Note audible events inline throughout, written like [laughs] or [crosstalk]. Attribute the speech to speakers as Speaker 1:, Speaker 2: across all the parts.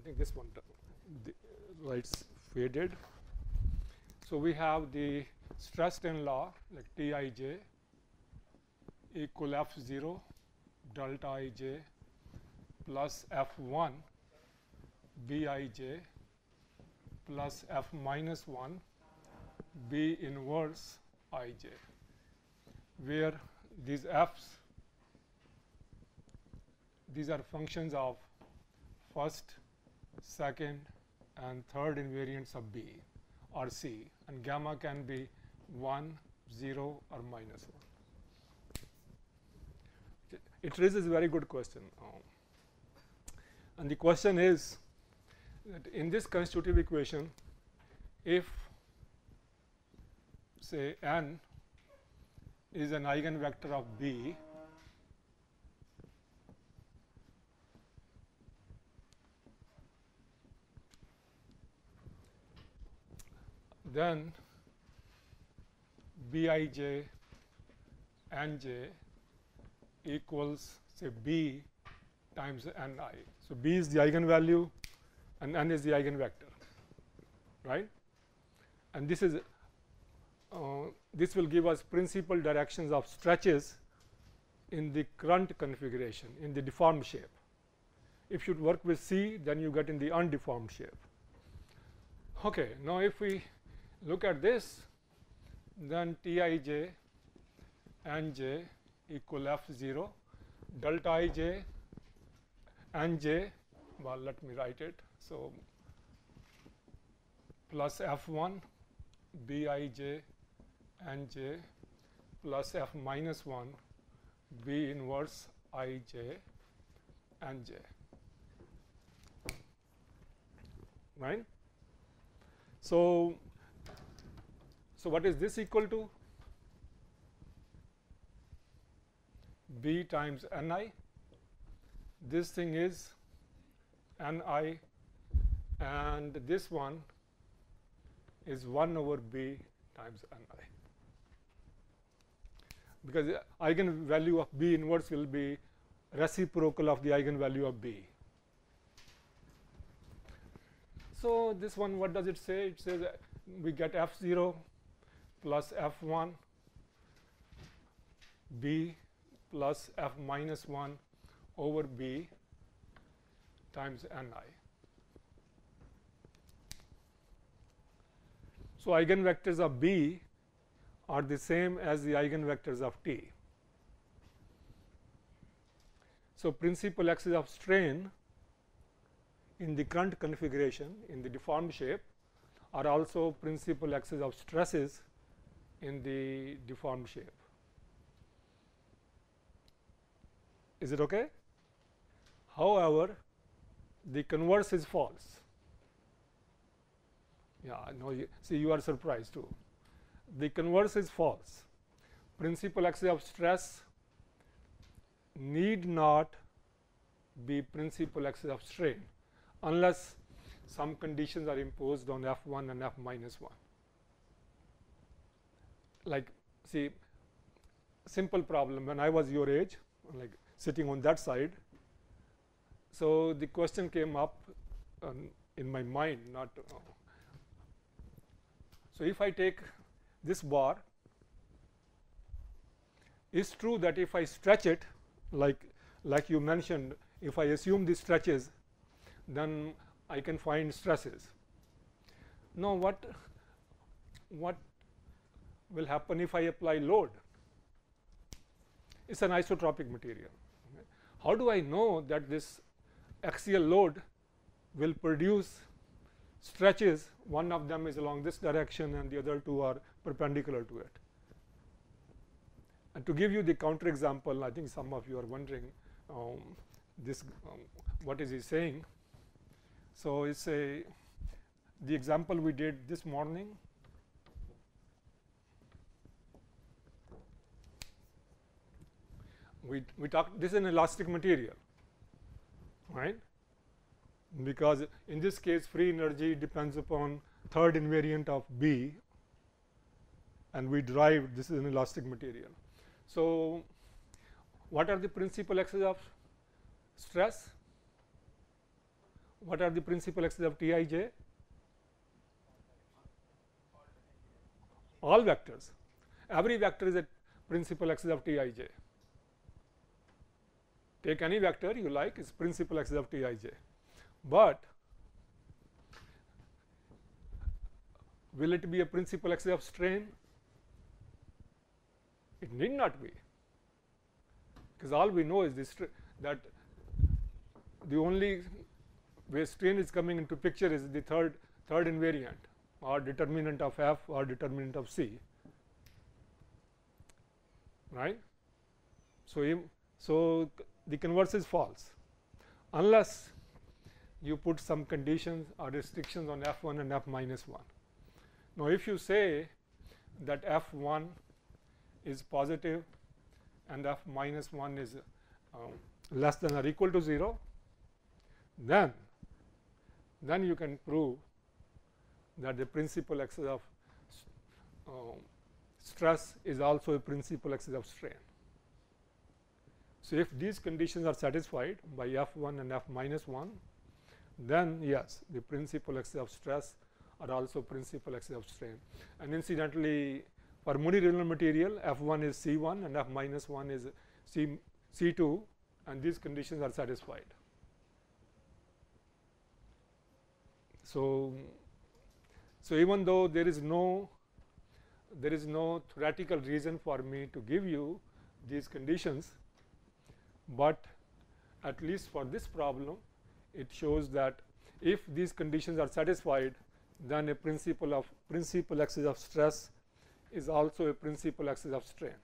Speaker 1: I think this one the faded. So, we have the stress strain law like T i j equal f 0 delta i j plus f 1 b i j plus f minus 1 b inverse i j, where these f's these are functions of first, second and third invariants of B or C and gamma can be 1, 0 or minus 1. It raises a very good question. Um, and the question is that in this constitutive equation, if say n is an eigenvector of B then b i j n j equals say b times n i. So, b is the eigenvalue and n is the eigenvector right and this is uh, this will give us principal directions of stretches in the current configuration in the deformed shape. If you work with C then you get in the undeformed shape. Okay, now, if we look at this then T i j n j equal f 0 delta i j n j well let me write it. So, plus f 1 b i j n j plus f minus 1 b inverse i j n j right. So, so, what is this equal to? B times N i. This thing is N i and this one is 1 over B times N i. Because eigenvalue of B inverse will be reciprocal of the eigenvalue of B. So, this one what does it say? It says we get f 0 plus f 1 b plus f minus 1 over b times n i. So, eigenvectors of B are the same as the eigenvectors of T. So, principal axis of strain in the current configuration in the deformed shape are also principal axis of stresses in the deformed shape. Is it okay? However, the converse is false. Yeah, no, you, see you are surprised too. The converse is false. Principal axis of stress need not be principal axis of strain unless some conditions are imposed on f 1 and f minus 1 like see simple problem when I was your age like sitting on that side. So, the question came up um, in my mind not uh, so if I take this bar it's true that if I stretch it like like you mentioned if I assume the stretches then I can find stresses. Now, what what will happen if I apply load? It is an isotropic material. How do I know that this axial load will produce stretches, one of them is along this direction and the other two are perpendicular to it. And to give you the counter example, I think some of you are wondering um, this um, what is he saying. So, it is a the example we did this morning we, we talk this is an elastic material right because in this case free energy depends upon third invariant of B and we derived this is an elastic material. So, what are the principal axes of stress? What are the principal axes of Tij? All vectors. Every vector is a principal axis of Tij. Take any vector you like is principal axis of Tij, but will it be a principal axis of strain? It need not be, because all we know is this that the only way strain is coming into picture is the third third invariant or determinant of f or determinant of c right. So, so the converse is false unless you put some conditions or restrictions on f 1 and f minus 1. Now, if you say that f 1 is positive and f minus 1 is um, less than or equal to 0, then then you can prove that the principal axis of uh, stress is also a principal axis of strain. So, if these conditions are satisfied by f 1 and f minus 1, then yes the principal axis of stress are also principal axis of strain. And incidentally, for monoidal material f 1 is C 1 and f minus 1 is C, C 2 and these conditions are satisfied. So, so even though there is no there is no theoretical reason for me to give you these conditions, but at least for this problem it shows that if these conditions are satisfied then a principle of principal axis of stress is also a principal axis of strain.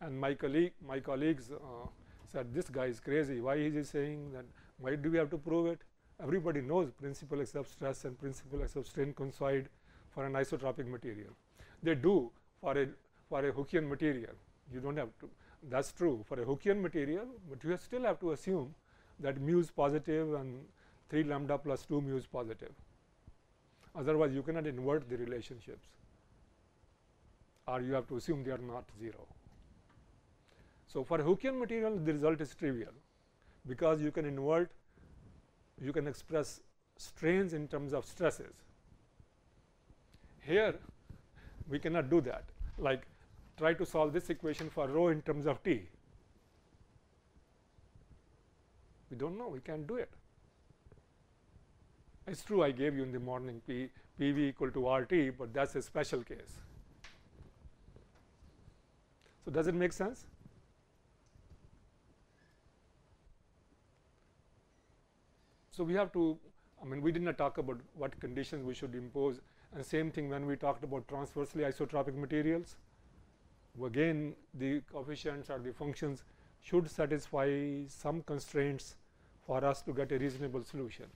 Speaker 1: And my colleague my colleagues uh, said this guy is crazy. Why is he saying that? Why do we have to prove it? Everybody knows principal axis of stress and principal axis of strain coincide for an isotropic material. They do for a for a Hookean material. You do not have to that is true for a Hookean material, but you still have to assume that mu is positive and 3 lambda plus 2 mu is positive otherwise you cannot invert the relationships or you have to assume they are not 0. So, for Hookean material the result is trivial because you can invert you can express strains in terms of stresses. Here we cannot do that like try to solve this equation for rho in terms of t. We do not know we can do it. It is true I gave you in the morning P P v equal to R t, but that is a special case. So, does it make sense? So, we have to I mean we did not talk about what conditions we should impose and same thing when we talked about transversely isotropic materials again the coefficients or the functions should satisfy some constraints for us to get a reasonable solution.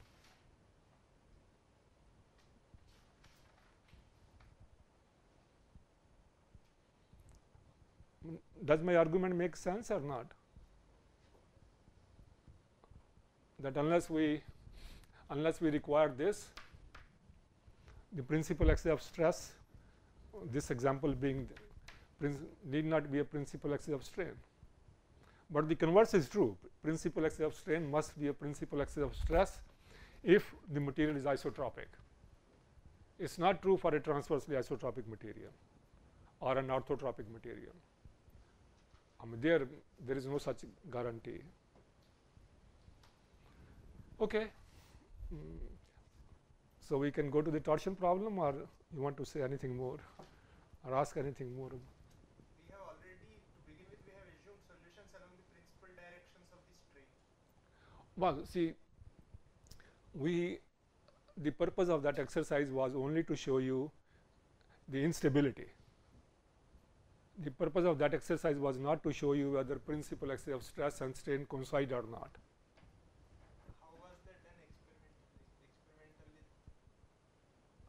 Speaker 1: Does my argument make sense or not? That unless we unless we require this the principal axis of stress this example being need not be a principal axis of strain. But the converse is true principal axis of strain must be a principal axis of stress if the material is isotropic. It is not true for a transversely isotropic material or an orthotropic material. I mean there there is no such guarantee. Okay. Mm. So, we can go to the torsion problem or you want to say anything more or ask anything more. Well, see, we the purpose of that exercise was only to show you the instability. The purpose of that exercise was not to show you whether principal axis of stress and strain coincide or not.
Speaker 2: How was that done experimentally?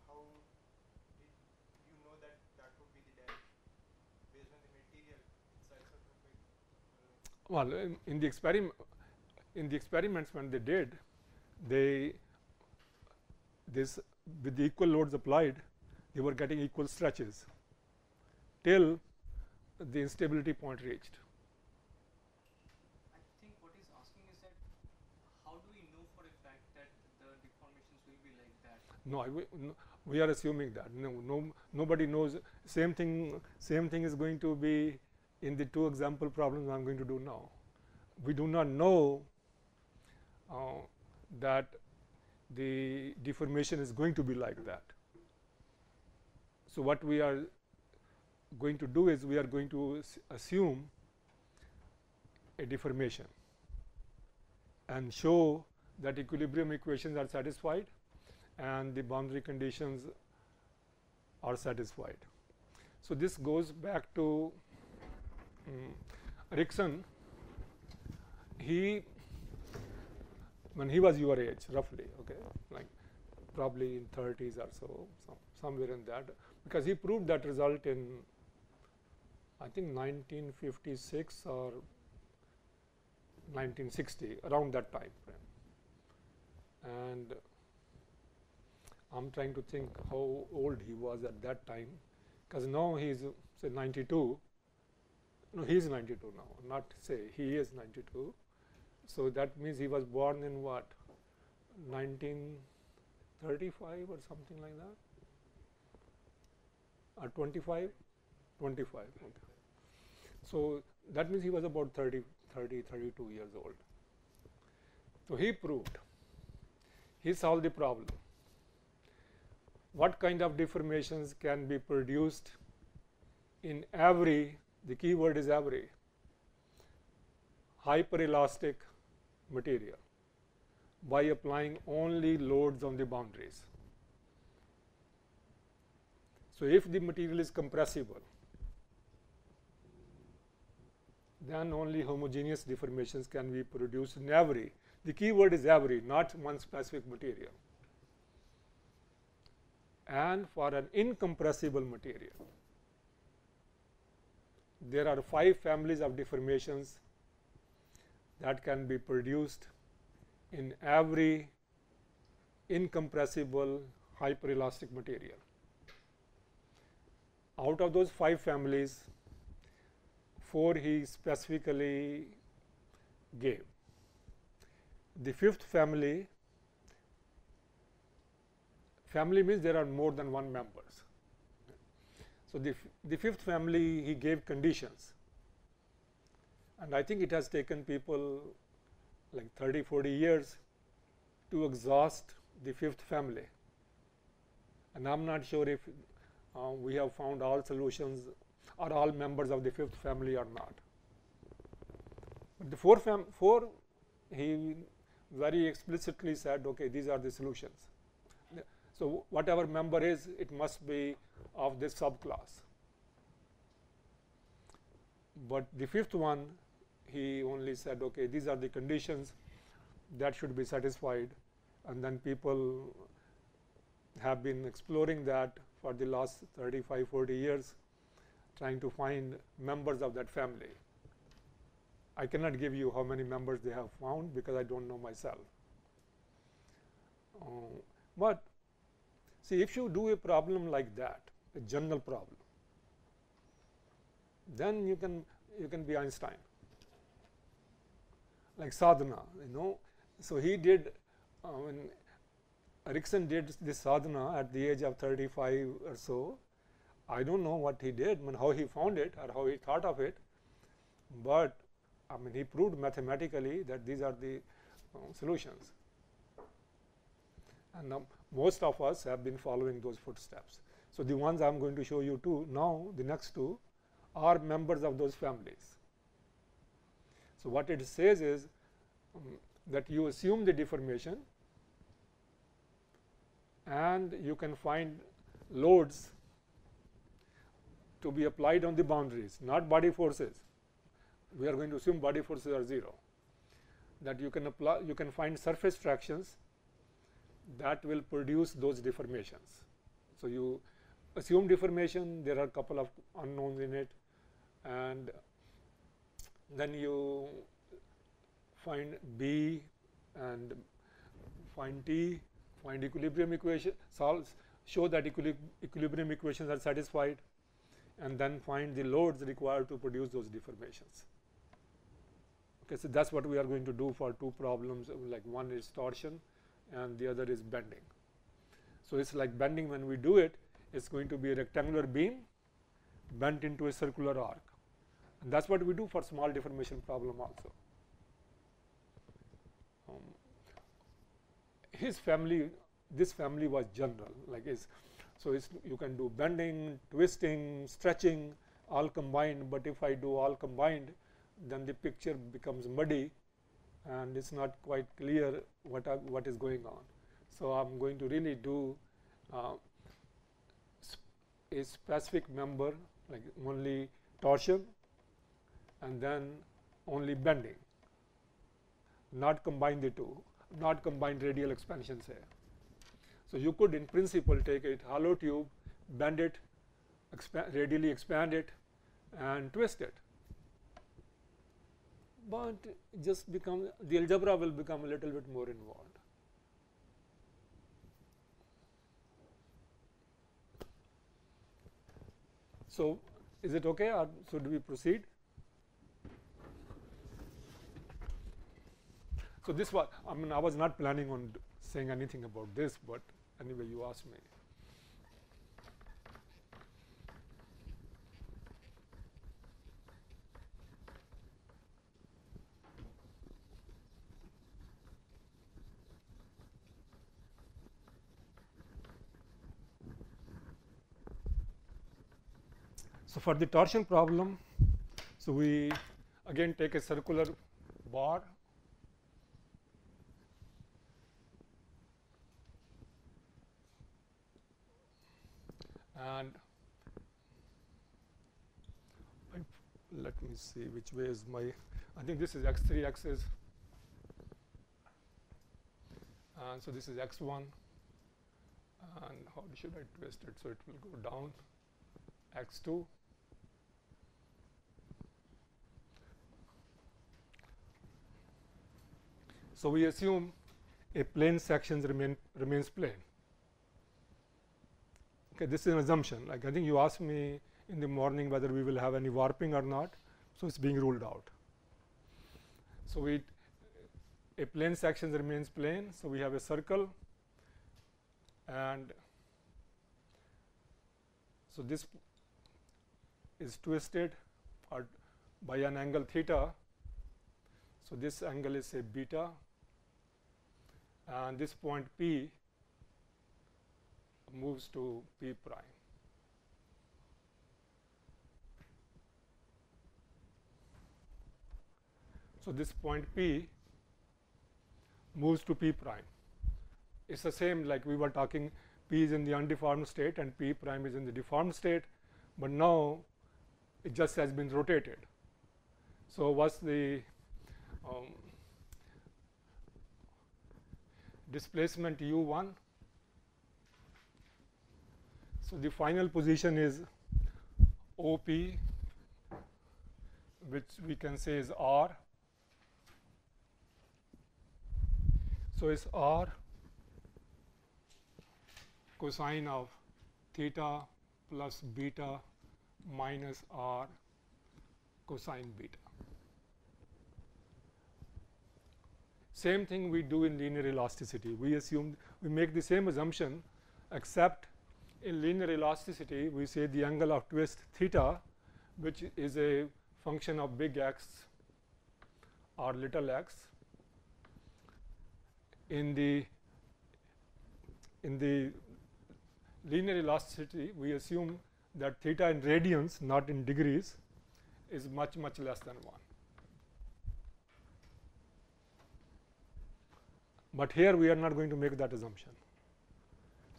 Speaker 2: How did you know that that would be the direction based on the material? It's.
Speaker 1: Well, in, in the experiment in the experiments when they did, they this with the equal loads applied, they were getting equal stretches till the instability point reached.
Speaker 3: I think what he's asking is that how do we know for a fact that the deformations will be like that?
Speaker 1: No, I, we, no, we are assuming that. No, no, nobody knows. Same thing. Same thing is going to be in the two example problems I am going to do now. We do not know that the deformation is going to be like that. So, what we are going to do is we are going to assume a deformation and show that equilibrium equations are satisfied and the boundary conditions are satisfied. So, this goes back to um, Ericksen. He when he was your age roughly okay? Like probably in 30s or so somewhere in that. Because he proved that result in I think 1956 or 1960 around that time frame. And I'm trying to think how old he was at that time. Because now he is say 92 no he is 92 now not say he is 92 so that means he was born in what? 1935 or something like that? Or 25 25 okay. So that means he was about 30 30 32 years old. So he proved he solved the problem. What kind of deformations can be produced in every, the key word is every, hyperelastic material by applying only loads on the boundaries. So, if the material is compressible, then only homogeneous deformations can be produced in every. The key word is every, not one specific material and for an incompressible material. There are five families of deformations that can be produced in every incompressible hyperelastic material. Out of those five families, four he specifically gave. The fifth family Family means there are more than one members. So, the, the fifth family he gave conditions and I think it has taken people like 30, 40 years to exhaust the fifth family and I am not sure if uh, we have found all solutions or all members of the fifth family or not. But the four, fam four he very explicitly said okay these are the solutions. So, whatever member is it must be of this subclass. But the fifth one he only said okay these are the conditions that should be satisfied and then people have been exploring that for the last 35 40 years trying to find members of that family. I cannot give you how many members they have found because I do not know myself. Uh, but See, if you do a problem like that, a general problem, then you can you can be Einstein, like sadhana, you know. So he did uh, when Ericksen did this sadhana at the age of 35 or so. I don't know what he did, I mean, how he found it or how he thought of it, but I mean he proved mathematically that these are the uh, solutions. And um, most of us have been following those footsteps. So, the ones I am going to show you two now the next two are members of those families. So, what it says is um, that you assume the deformation and you can find loads to be applied on the boundaries not body forces. We are going to assume body forces are 0 that you can apply you can find surface tractions that will produce those deformations. So, you assume deformation there are a couple of unknowns in it and then you find B and find T, find equilibrium equation, solve, show that equilibrium equations are satisfied and then find the loads required to produce those deformations. Okay, so that's what we are going to do for two problems like one is torsion and the other is bending. So, it is like bending when we do it, it is going to be a rectangular beam bent into a circular arc and that is what we do for small deformation problem also. Um, his family, this family was general like is, so you can do bending, twisting, stretching all combined, but if I do all combined then the picture becomes muddy and it is not quite clear what, are, what is going on. So, I am going to really do uh, a specific member like only torsion and then only bending, not combine the two, not combine radial expansions here. So, you could in principle take a hollow tube, bend it, expand, radially expand it and twist it. But just become the algebra will become a little bit more involved. So, is it okay or should we proceed? So, this was I mean I was not planning on saying anything about this, but anyway you asked me. So, for the torsion problem, so we again take a circular bar and let me see which way is my I think this is x3 axis and so this is x1 and how should I twist it so it will go down? X2 so we assume a plane sections remain remains plane Okay, this is an assumption. Like I think you asked me in the morning whether we will have any warping or not. So, it is being ruled out. So, we a plane section remains plane. So, we have a circle and so this is twisted or by an angle theta. So, this angle is a beta and this point P moves to P prime. So, this point P moves to P prime. It is the same like we were talking P is in the undeformed state and P prime is in the deformed state, but now it just has been rotated. So, what's the um, displacement u 1 so, the final position is OP which we can say is R. So, it's R cosine of theta plus beta minus R cosine beta. Same thing we do in linear elasticity. We assume we make the same assumption except in linear elasticity we say the angle of twist theta which is a function of big X or little x in the in the linear elasticity we assume that theta in radians not in degrees is much much less than 1. But here we are not going to make that assumption.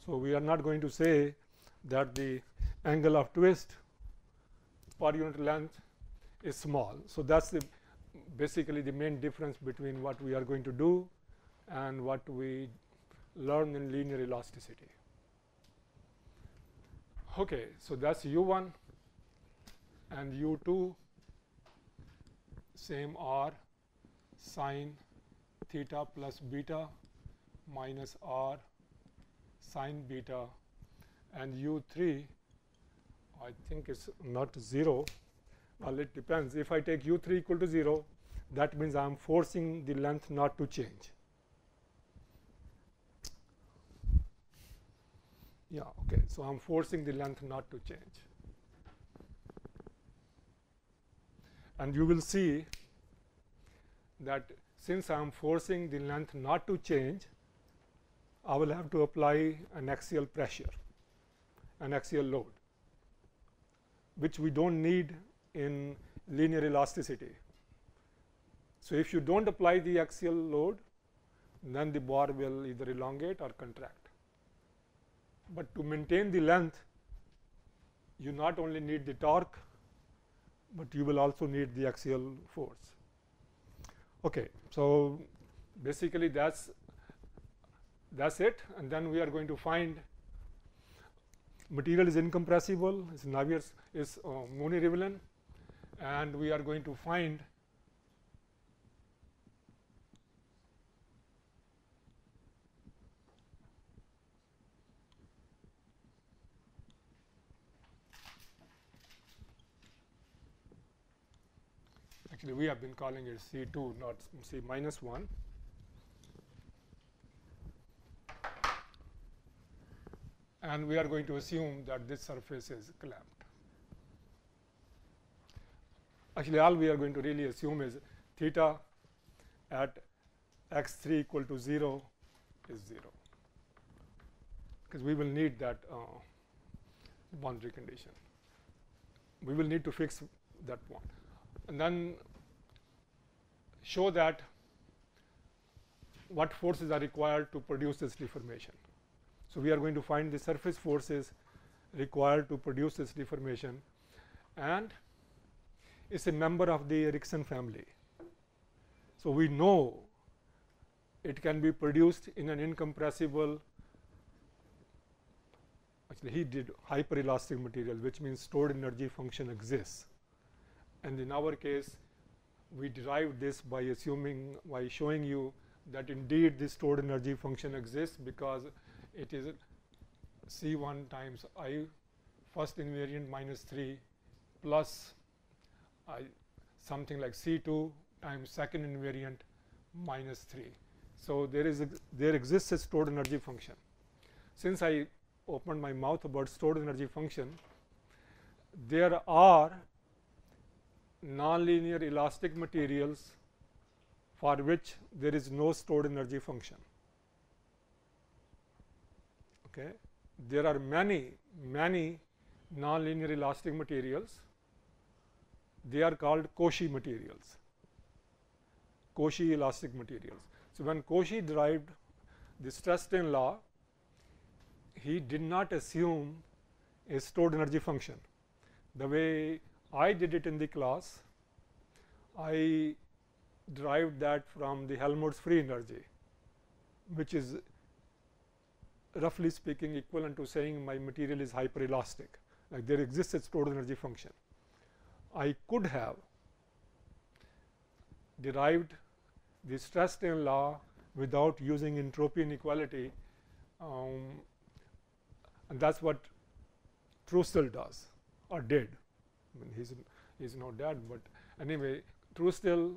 Speaker 1: So, we are not going to say that the angle of twist per unit length is small. So, that is the basically the main difference between what we are going to do and what we learn in linear elasticity. Okay, so that is u 1 and u 2 same r sine theta plus beta minus r sine beta and u 3 I think is not 0 well it depends if I take u 3 equal to 0 that means I am forcing the length not to change. Yeah, okay. So I'm forcing the length not to change. And you will see that since I am forcing the length not to change, I will have to apply an axial pressure, an axial load, which we don't need in linear elasticity. So, if you don't apply the axial load, then the bar will either elongate or contract. But to maintain the length, you not only need the torque, but you will also need the axial force. Okay, so basically that's that's it, and then we are going to find material is incompressible, is Navier is uh, Mooney-Rivlin, and we are going to find actually we have been calling it C2 not C minus 1 and we are going to assume that this surface is clamped. Actually, all we are going to really assume is theta at x 3 equal to 0 is 0 because we will need that uh, boundary condition. We will need to fix that one and then show that what forces are required to produce this deformation. So, we are going to find the surface forces required to produce this deformation and it is a member of the Ericksen family. So, we know it can be produced in an incompressible actually he did hyperelastic material which means stored energy function exists and in our case we derived this by assuming by showing you that indeed this stored energy function exists because it is C 1 times I first invariant minus 3 plus I something like C 2 times second invariant minus 3. So, there is there exists a stored energy function. Since I opened my mouth about stored energy function, there are nonlinear elastic materials for which there is no stored energy function okay. There are many, many nonlinear elastic materials. They are called Cauchy materials, Cauchy elastic materials. So, when Cauchy derived the stress strain law, he did not assume a stored energy function. The way I did it in the class, I derived that from the Helmholtz free energy, which is roughly speaking equivalent to saying my material is hyperelastic like there exists a stored energy function. I could have derived the stress strain law without using entropy inequality um, and that is what Truesdell does or did. I mean he is he is not dead, but anyway Truesdell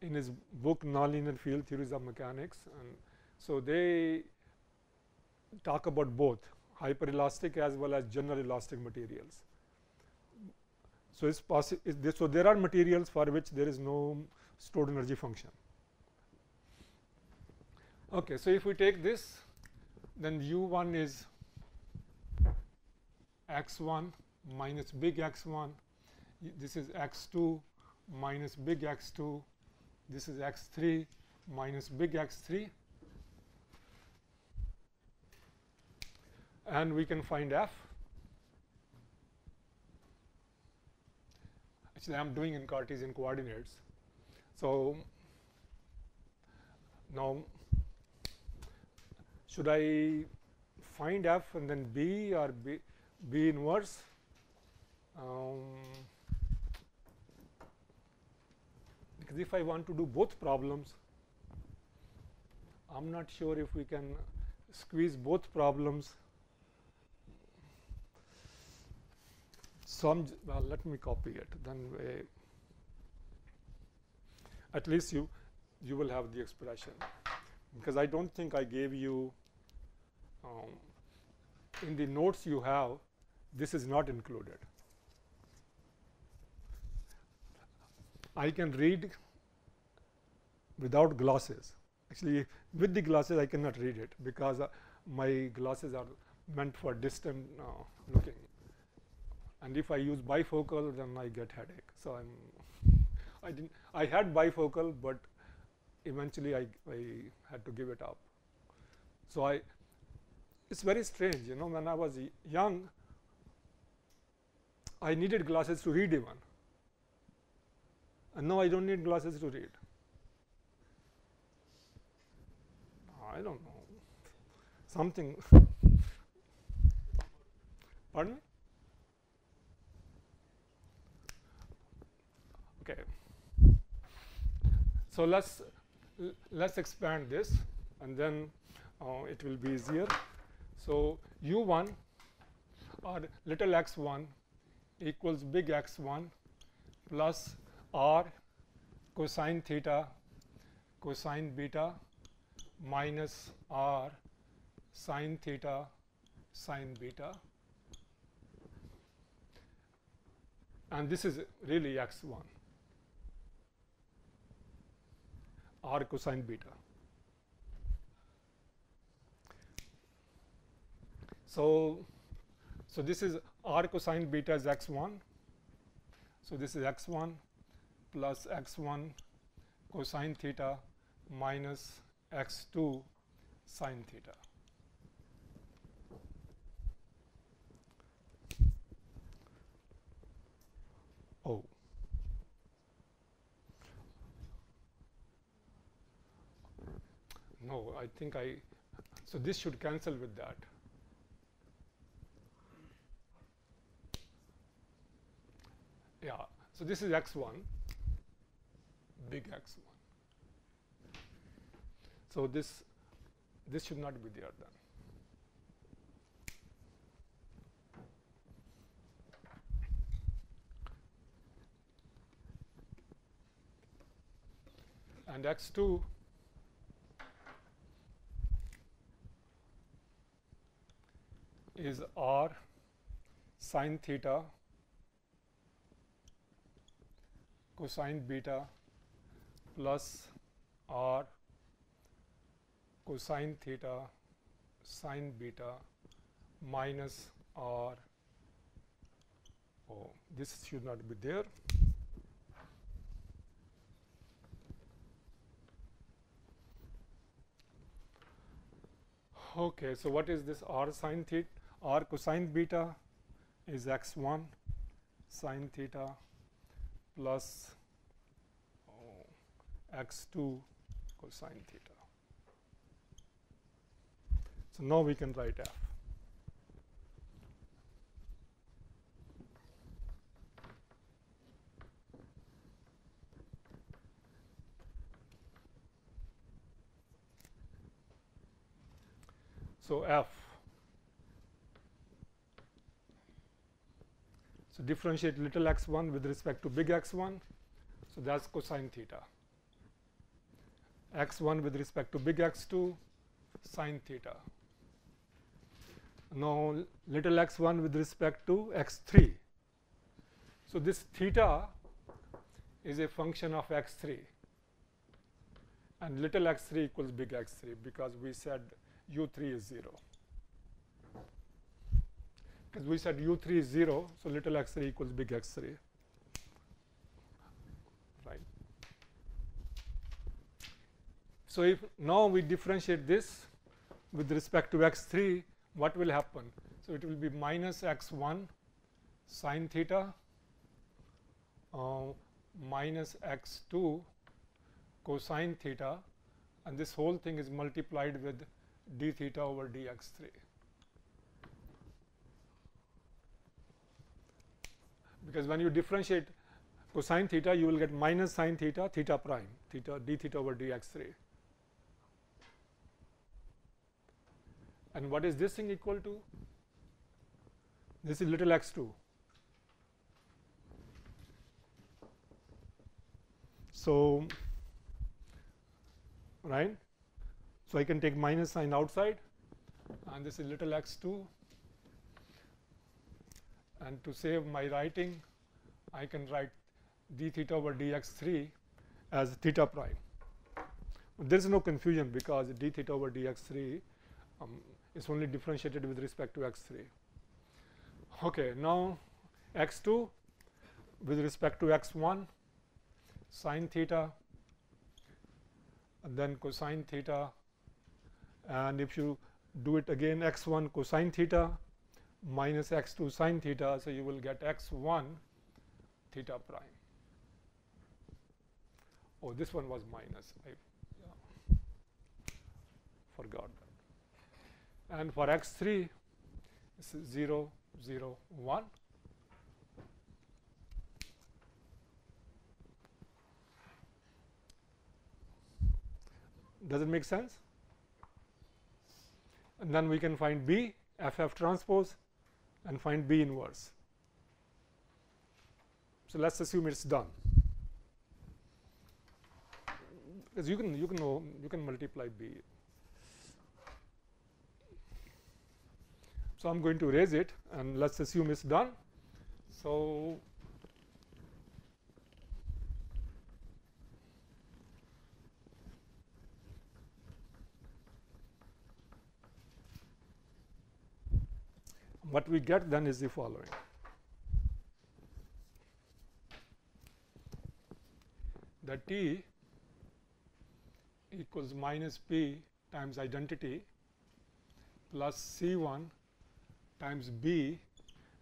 Speaker 1: in his book nonlinear field theories of mechanics and so they talk about both hyperelastic as well as general elastic materials. So, it's possible so there are materials for which there is no stored energy function. Okay, so if we take this then u1 is x1 minus big x1 this is x2 minus big x2 this is x3 minus big x3 and we can find f. Actually, I am doing in Cartesian coordinates. So, now should I find f and then b or b, b inverse? Um, because if I want to do both problems, I am not sure if we can squeeze both problems some well let me copy it then at least you you will have the expression because I don't think I gave you um, in the notes you have this is not included. I can read without glasses. Actually, with the glasses I cannot read it because uh, my glasses are meant for distant uh, looking. And if I use bifocal, then I get headache. So I'm I didn't I had bifocal, but eventually I, I had to give it up. So I it's very strange, you know, when I was young, I needed glasses to read even. And now I don't need glasses to read. I don't know. Something. [laughs] Pardon me? Okay. So let's let's expand this, and then uh, it will be easier. So u1 or little x1 equals big X1 plus R cosine theta cosine beta minus R sine theta sine beta and this is really X1 R cosine beta. So, so this is r cosine beta is x1. So, this is x1 plus x1 cosine theta minus x2 sine theta. Oh. no, I think I, so this should cancel with that. Yeah, so this is x1, big x1. So this, this should not be there then. and x2 is r sine theta cosine beta plus r cosine theta sine beta minus r. Oh this should not be there. Okay so what is this r sine theta r cosine beta is x1 sine theta plus oh, x2 cosine theta. So, now we can write f. So, f So, differentiate little x 1 with respect to big X 1. So, that is cosine theta x 1 with respect to big X 2 sine theta. Now, little x 1 with respect to x 3. So, this theta is a function of x 3 and little x 3 equals big X 3 because we said u 3 is 0 because we said u3 is 0, so little x3 equals big X3, right. So, if now we differentiate this with respect to x3, what will happen? So, it will be minus x1 sine theta uh, minus x2 cosine theta and this whole thing is multiplied with d theta over dx3. Because when you differentiate cosine theta you will get minus sine theta theta prime theta d theta over dx3 and what is this thing equal to? This is little x2 so right? So i can take minus sign outside and this is little x2 and to save my writing I can write d theta over dx3 as theta prime. There is no confusion because d theta over dx3 um, is only differentiated with respect to x3. Okay, now x2 with respect to x1 sine theta and then cosine theta and if you do it again x1 cosine theta minus x2 sine theta. So, you will get x1 theta prime. Oh, this one was minus. I yeah, forgot that. And for x3, it's 0, 0, 1. Does it make sense? And then we can find B, FF transpose and find B inverse. So, let us assume it is done because you can you can know you can multiply B. So, I am going to raise it and let us assume it is done. So, what we get then is the following. The T equals minus P times identity plus C1 times B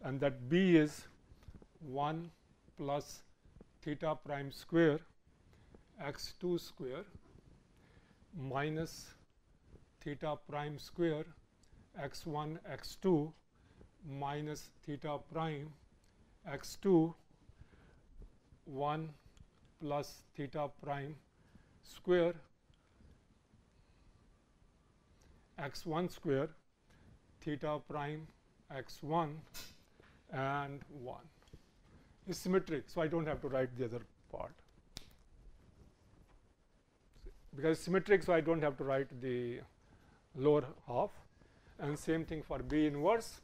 Speaker 1: and that B is 1 plus theta prime square x 2 square minus theta prime square x 1 x 2 minus theta prime x 2 1 plus theta prime square x 1 square theta prime x 1 and 1 is symmetric. So, I do not have to write the other part because symmetric. So, I do not have to write the lower half and same thing for B inverse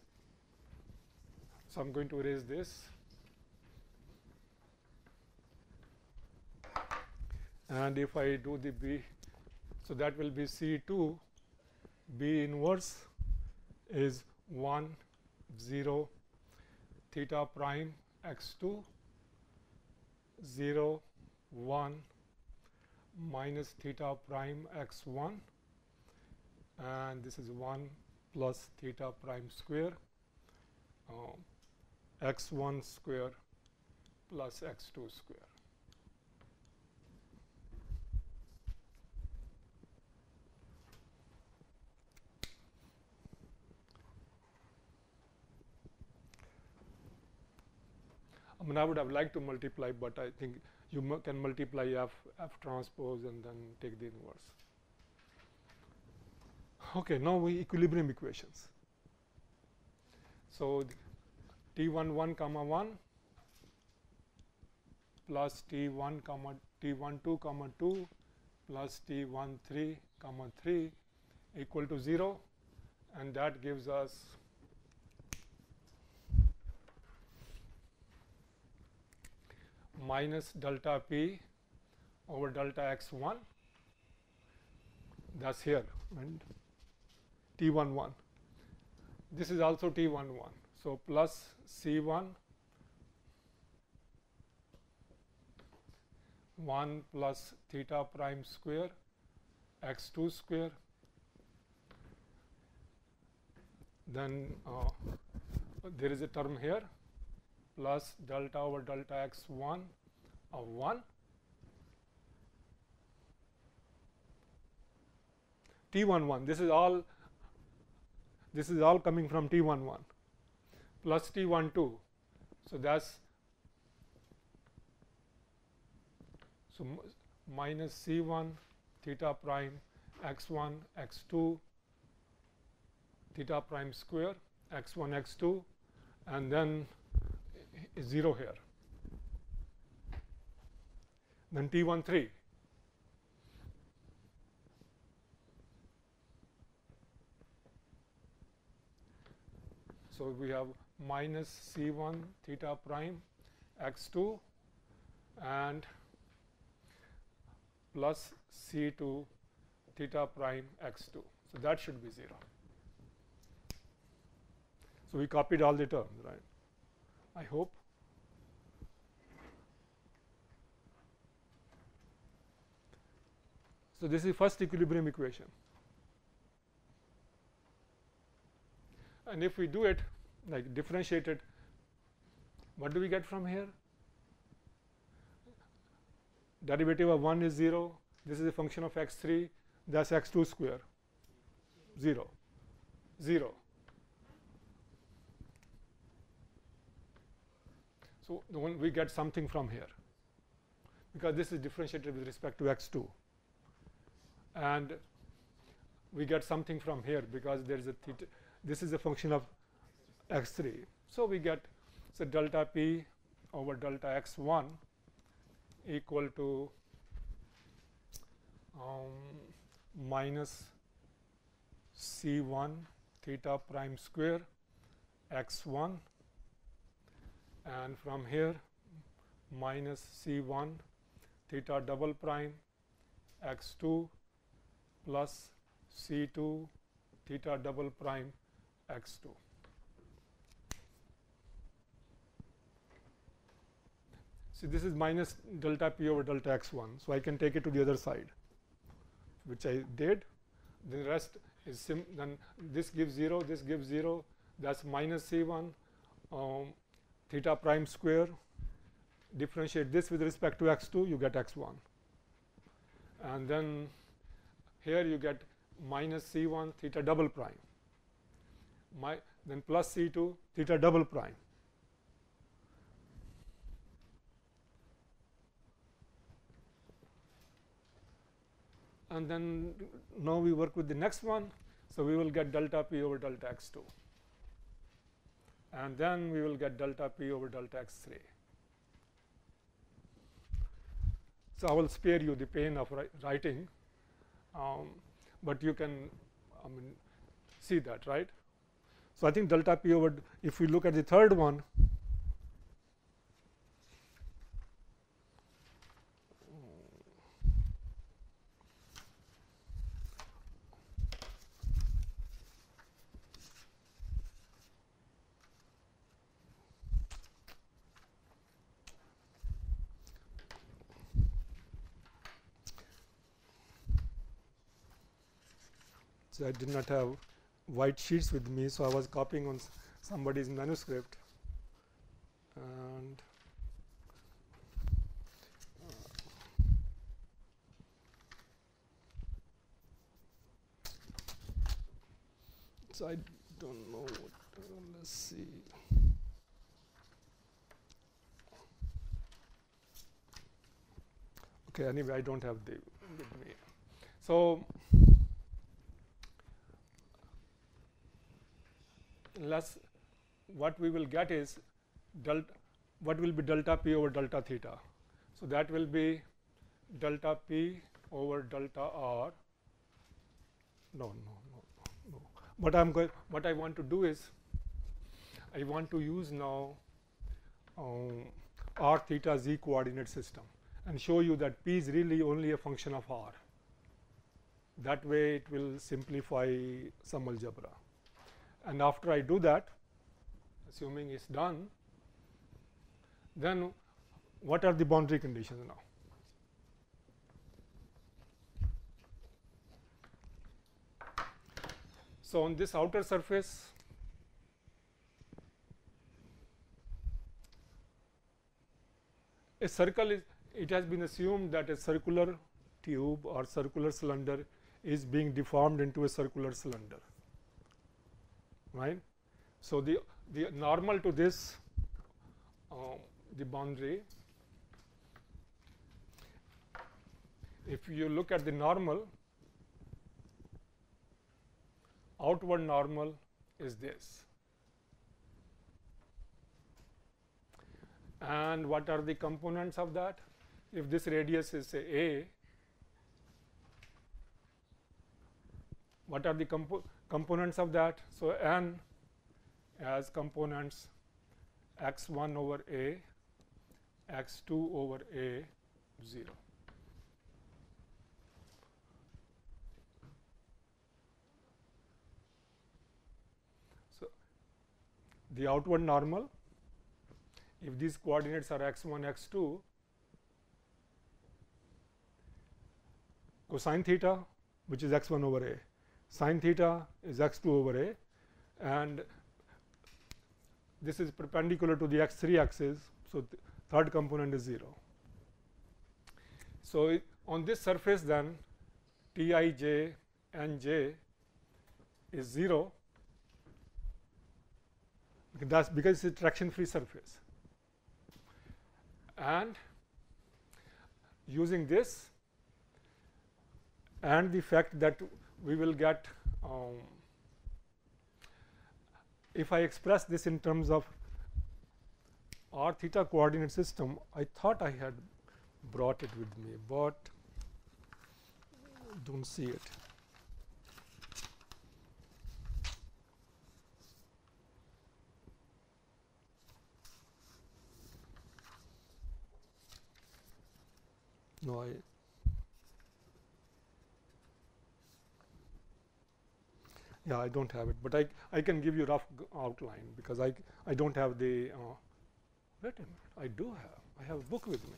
Speaker 1: so, I am going to erase this. And if I do the B, so that will be C 2 B inverse is 1 0 theta prime x 2 0 1 minus theta prime x 1 and this is 1 plus theta prime square. Um, x 1 square plus x 2 square. I mean I would have liked to multiply, but I think you can multiply f f transpose and then take the inverse. Okay, now we equilibrium equations. So, T 1 1 comma 1 plus T 1 comma T 1 2 comma 2 plus T 1 3 comma 3 equal to 0 and that gives us minus delta p over delta x 1 that is here and T 1 1 this is also T 1 1 so, plus C 1 1 plus theta prime square x 2 square. Then uh, there is a term here plus delta over delta x 1 of 1 T 1 1 this is all this is all coming from T 1 1 plus T 1 2. So, that is so minus C 1 theta prime x 1 x 2 theta prime square x 1 x 2 and then 0 here then T 1 3 So, we have minus c1 theta prime x2 and plus c2 theta prime x2. So, that should be 0. So, we copied all the terms right I hope. So, this is first equilibrium equation and if we do it like differentiated. what do we get from here? Derivative of 1 is 0 this is a function of x3 that's x2 square. 0 0 so we get something from here. Because this is differentiated with respect to x2 and we get something from here because there is a theta this is a function of x3. So, we get so delta p over delta x1 equal to um, minus c1 theta prime square x1 and from here minus c1 theta double prime x2 plus c2 theta double prime x2. So this is minus delta p over delta x1. So I can take it to the other side, which I did. The rest is sim then this gives 0, this gives 0, that's minus c1 um, theta prime square. Differentiate this with respect to x2, you get x1. And then here you get minus c1 theta double prime, My, then plus c2 theta double prime. And then now we work with the next one. So, we will get delta p over delta x2 and then we will get delta p over delta x3. So, I will spare you the pain of writing, um, but you can I mean see that right. So, I think delta p over if we look at the third one So, I did not have white sheets with me. So, I was copying on somebody's manuscript and uh, so I don't know what uh, let's see okay anyway I don't have the with me so less what we will get is delta what will be delta p over delta theta. So, that will be delta p over delta r. No no no no. What I am going what I want to do is I want to use now um, r theta z coordinate system and show you that p is really only a function of r. That way it will simplify some algebra and after I do that assuming it's done then what are the boundary conditions now? So on this outer surface a circle is it has been assumed that a circular tube or circular cylinder is being deformed into a circular cylinder right. So, the, the normal to this uh, the boundary if you look at the normal outward normal is this and what are the components of that if this radius is say a what are the compo components of that. So, n as components x 1 over a, x 2 over a 0. So, the outward normal if these coordinates are x 1 x 2 cosine theta which is x 1 over a sine theta is x 2 over a and this is perpendicular to the x 3 axis. So, th third component is 0. So, on this surface then T i j n j is 0 that's because it is a traction free surface and using this and the fact that we will get um, if I express this in terms of r theta coordinate system, I thought I had brought it with me, but do not see it. No, I Yeah, I don't have it, but I, I can give you rough outline because I, I don't have the, uh, wait a minute, I do have, I have a book with me.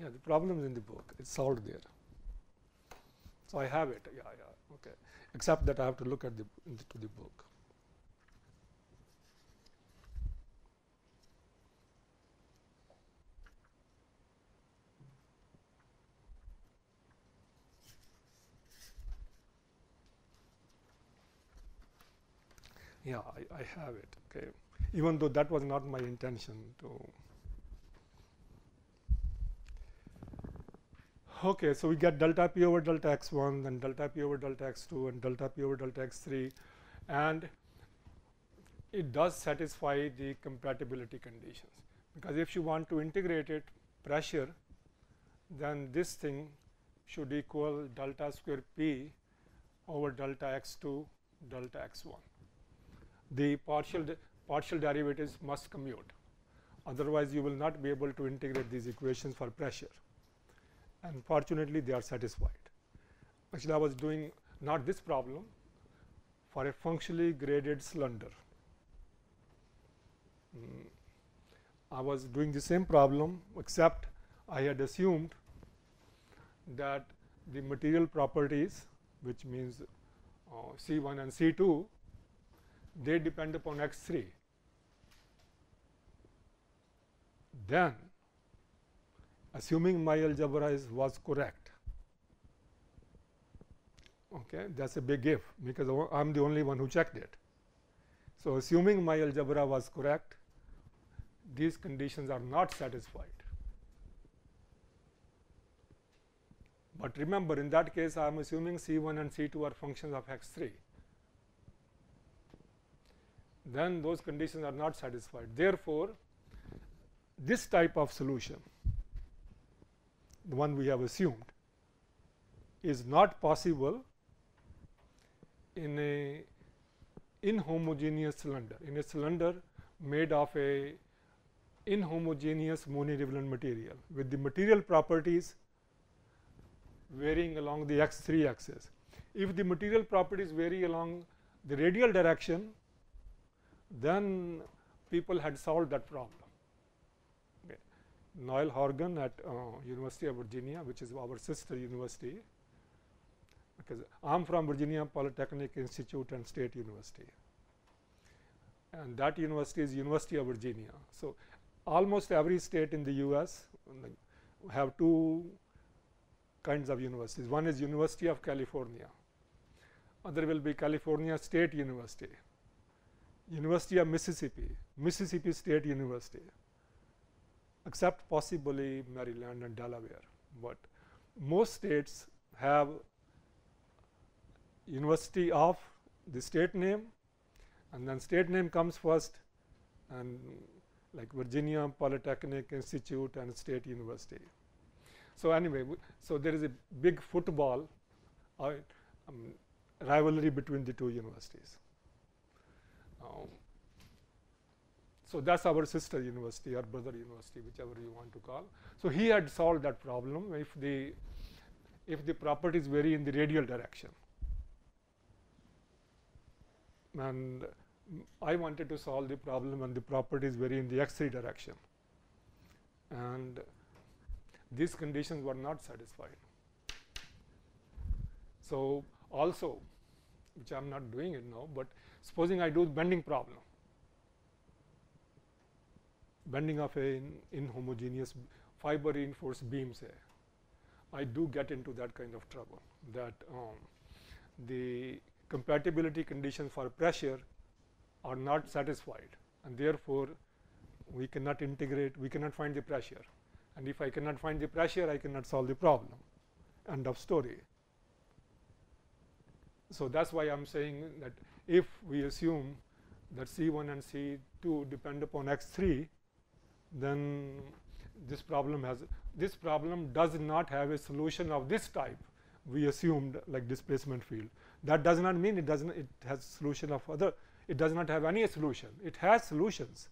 Speaker 1: Yeah, the problem is in the book, it's solved there. So I have it, yeah, yeah, okay, except that I have to look at the, into the book. Yeah, I, I have it. Okay, even though that was not my intention to. Okay, so we get delta p over delta x one, then delta p over delta x two, and delta p over delta x three, and it does satisfy the compatibility conditions. Because if you want to integrate it pressure, then this thing should equal delta square p over delta x two delta x one the partial partial derivatives must commute otherwise you will not be able to integrate these equations for pressure and fortunately they are satisfied. Actually I was doing not this problem for a functionally graded cylinder. Mm. I was doing the same problem except I had assumed that the material properties which means uh, C 1 and C 2 they depend upon x 3, then assuming my algebra is was correct, okay, that is a big if because I am the only one who checked it. So, assuming my algebra was correct, these conditions are not satisfied. But remember in that case I am assuming C 1 and C 2 are functions of x 3 then those conditions are not satisfied. Therefore, this type of solution, the one we have assumed, is not possible in a inhomogeneous cylinder, in a cylinder made of a inhomogeneous Mooney-Rivlin material with the material properties varying along the x 3 axis. If the material properties vary along the radial direction, then people had solved that problem. Okay. Noel Horgan at uh, University of Virginia, which is our sister university, because I am from Virginia Polytechnic Institute and State University, and that university is University of Virginia. So, almost every state in the US have two kinds of universities. One is University of California, other will be California State University University of Mississippi, Mississippi State University, except possibly Maryland and Delaware, but most states have university of the state name and then state name comes first and like Virginia Polytechnic Institute and State University. So, anyway, so there is a big football uh, um, rivalry between the two universities. Um, so that's our sister university or brother university, whichever you want to call. So he had solved that problem if the if the properties vary in the radial direction. And I wanted to solve the problem when the properties vary in the x3 direction. And these conditions were not satisfied. So also, which I am not doing it now, but supposing I do bending problem, bending of a in inhomogeneous fiber reinforced beam say, I do get into that kind of trouble that um, the compatibility conditions for pressure are not satisfied and therefore, we cannot integrate, we cannot find the pressure. And if I cannot find the pressure, I cannot solve the problem, end of story. So, that is why I am saying that if we assume that C 1 and C 2 depend upon x 3, then this problem has this problem does not have a solution of this type we assumed like displacement field. That does not mean it does not it has solution of other it does not have any solution it has solutions,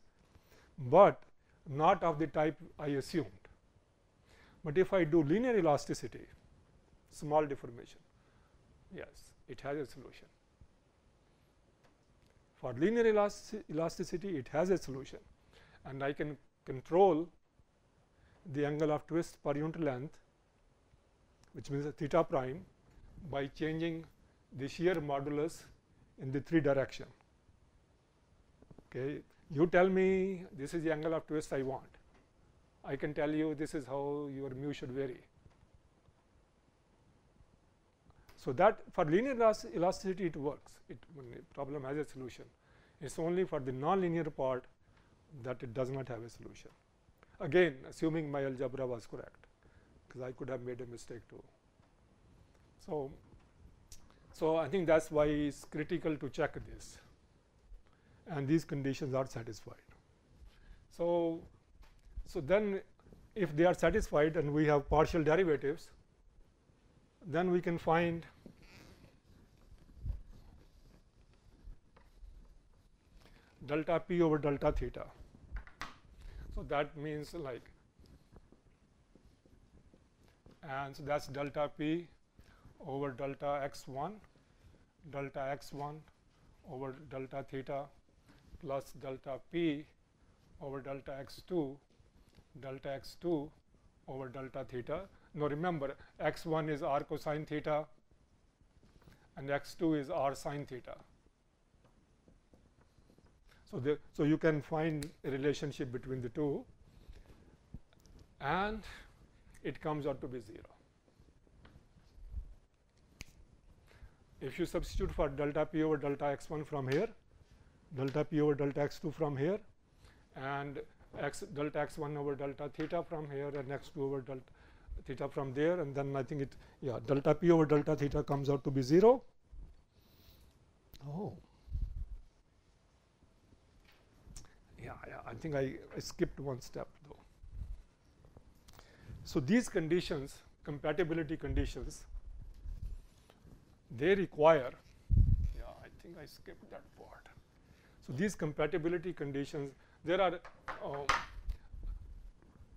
Speaker 1: but not of the type I assumed. But if I do linear elasticity small deformation yes it has a solution. For linear elasticity it has a solution and I can control the angle of twist per unit length which means theta prime by changing the shear modulus in the three direction. Okay. You tell me this is the angle of twist I want. I can tell you this is how your mu should vary. So, that for linear elasticity it works, it problem has a solution. It is only for the nonlinear part that it does not have a solution. Again assuming my algebra was correct, because I could have made a mistake too. So, so I think that is why it is critical to check this and these conditions are satisfied. So, so then if they are satisfied and we have partial derivatives, then we can find delta p over delta theta. So, that means like and so that is delta p over delta x 1 delta x 1 over delta theta plus delta p over delta x 2 delta x 2 over delta theta. Now, remember x 1 is r cosine theta and x 2 is r sine theta. So, the, so you can find a relationship between the two and it comes out to be 0. If you substitute for delta p over delta x 1 from here, delta p over delta x 2 from here and x delta x 1 over delta theta from here and x 2 over delta theta from there and then I think it yeah delta p over delta theta comes out to be 0. Oh. yeah, yeah I think I, I skipped one step though. So, these conditions compatibility conditions they require yeah I think I skipped that part. So, these compatibility conditions there are uh,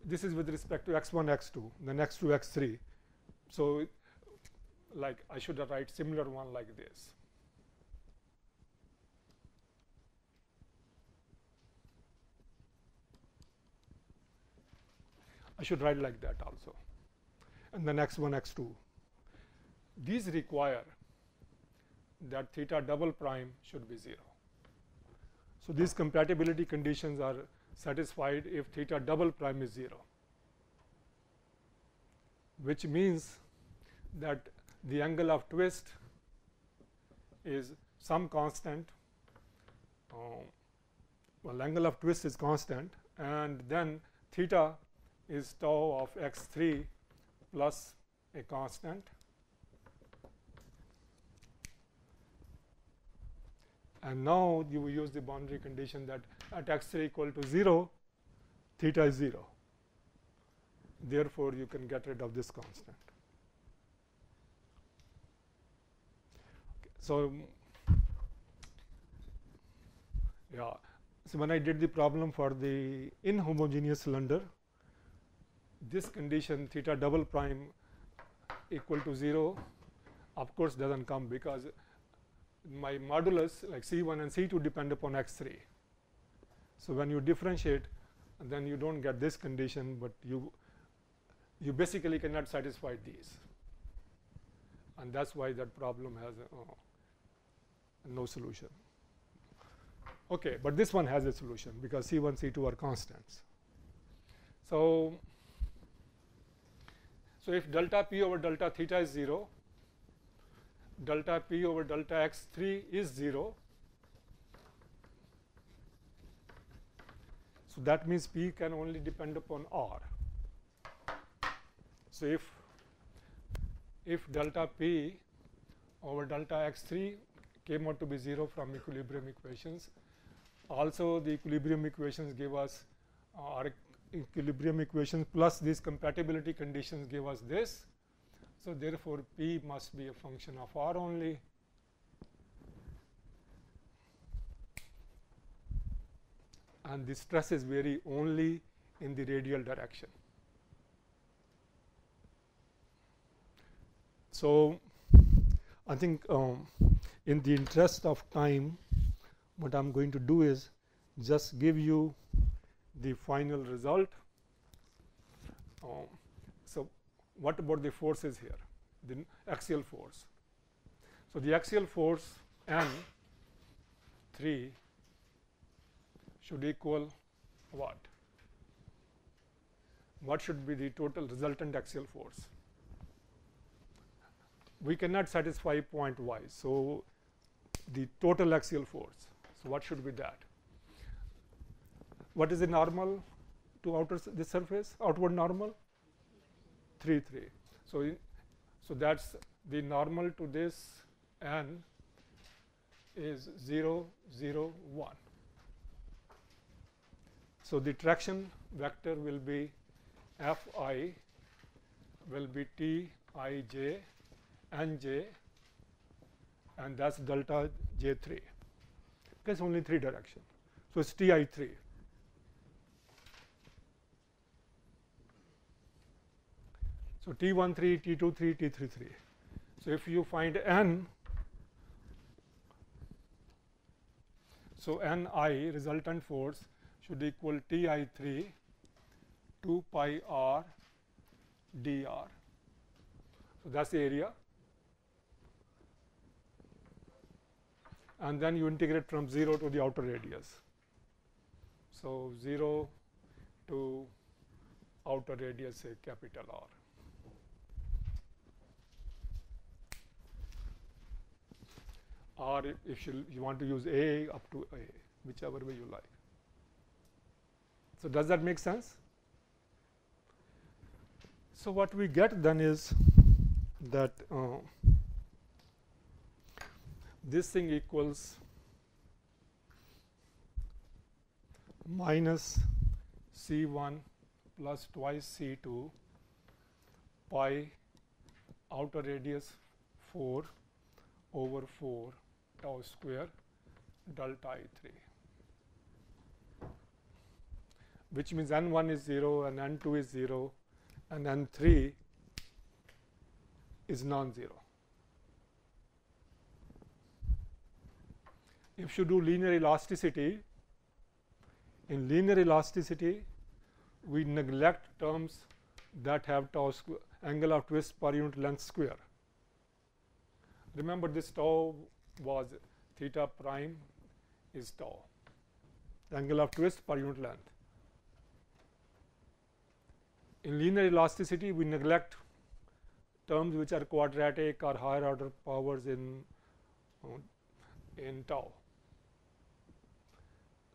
Speaker 1: this is with respect to x1 x2 the next to x3. So, like I should write similar one like this I should write like that also and the next one x 2. These require that theta double prime should be 0. So, these compatibility conditions are satisfied if theta double prime is 0, which means that the angle of twist is some constant, uh, well angle of twist is constant and then theta is tau of x 3 plus a constant. And now you use the boundary condition that at x 3 equal to 0 theta is 0 therefore you can get rid of this constant so Yeah. So, when I did the problem for the inhomogeneous cylinder, this condition theta double prime equal to 0 of course does not come because my modulus like C1 and C2 depend upon x3. So, when you differentiate then you do not get this condition, but you you basically cannot satisfy these and that is why that problem has uh, no solution. Okay, but this one has a solution because C1, C2 are constants. So, so if delta p over delta theta is 0, delta p over delta x3 is 0, so that means p can only depend upon r. So if if delta p over delta x3 came out to be 0 from equilibrium equations. Also the equilibrium equations give us uh, our equilibrium equations plus these compatibility conditions give us this. So therefore P must be a function of R only. And the stresses vary only in the radial direction. So I think um, in the interest of time what I am going to do is just give you the final result. Um, so, what about the forces here the axial force. So, the axial force N 3 should equal what? What should be the total resultant axial force? we cannot satisfy point y. So, the total axial force. So, what should be that? What is the normal to outer the surface outward normal 3 3. So, in, so that is the normal to this n is 0 0 1. So, the traction vector will be f i will be t i j and j and that is delta j 3 because only 3 direction. So, it is T i 3. So, T 1 3, T 2 3, T 3 3. So, if you find n, so n i resultant force should equal T i 3 2 pi r d r. So, that is the area and then you integrate from 0 to the outer radius. So, 0 to outer radius say capital R. Or if you, you want to use A up to A, whichever way you like. So, does that make sense? So, what we get then is that uh, this thing equals minus C 1 plus twice C 2 pi outer radius 4 over 4 tau square delta I 3 which means n 1 is 0 and n 2 is 0 and n 3 is non-zero. if you do linear elasticity, in linear elasticity, we neglect terms that have tau angle of twist per unit length square. Remember this tau was theta prime is tau, angle of twist per unit length. In linear elasticity, we neglect terms which are quadratic or higher order powers in, in tau.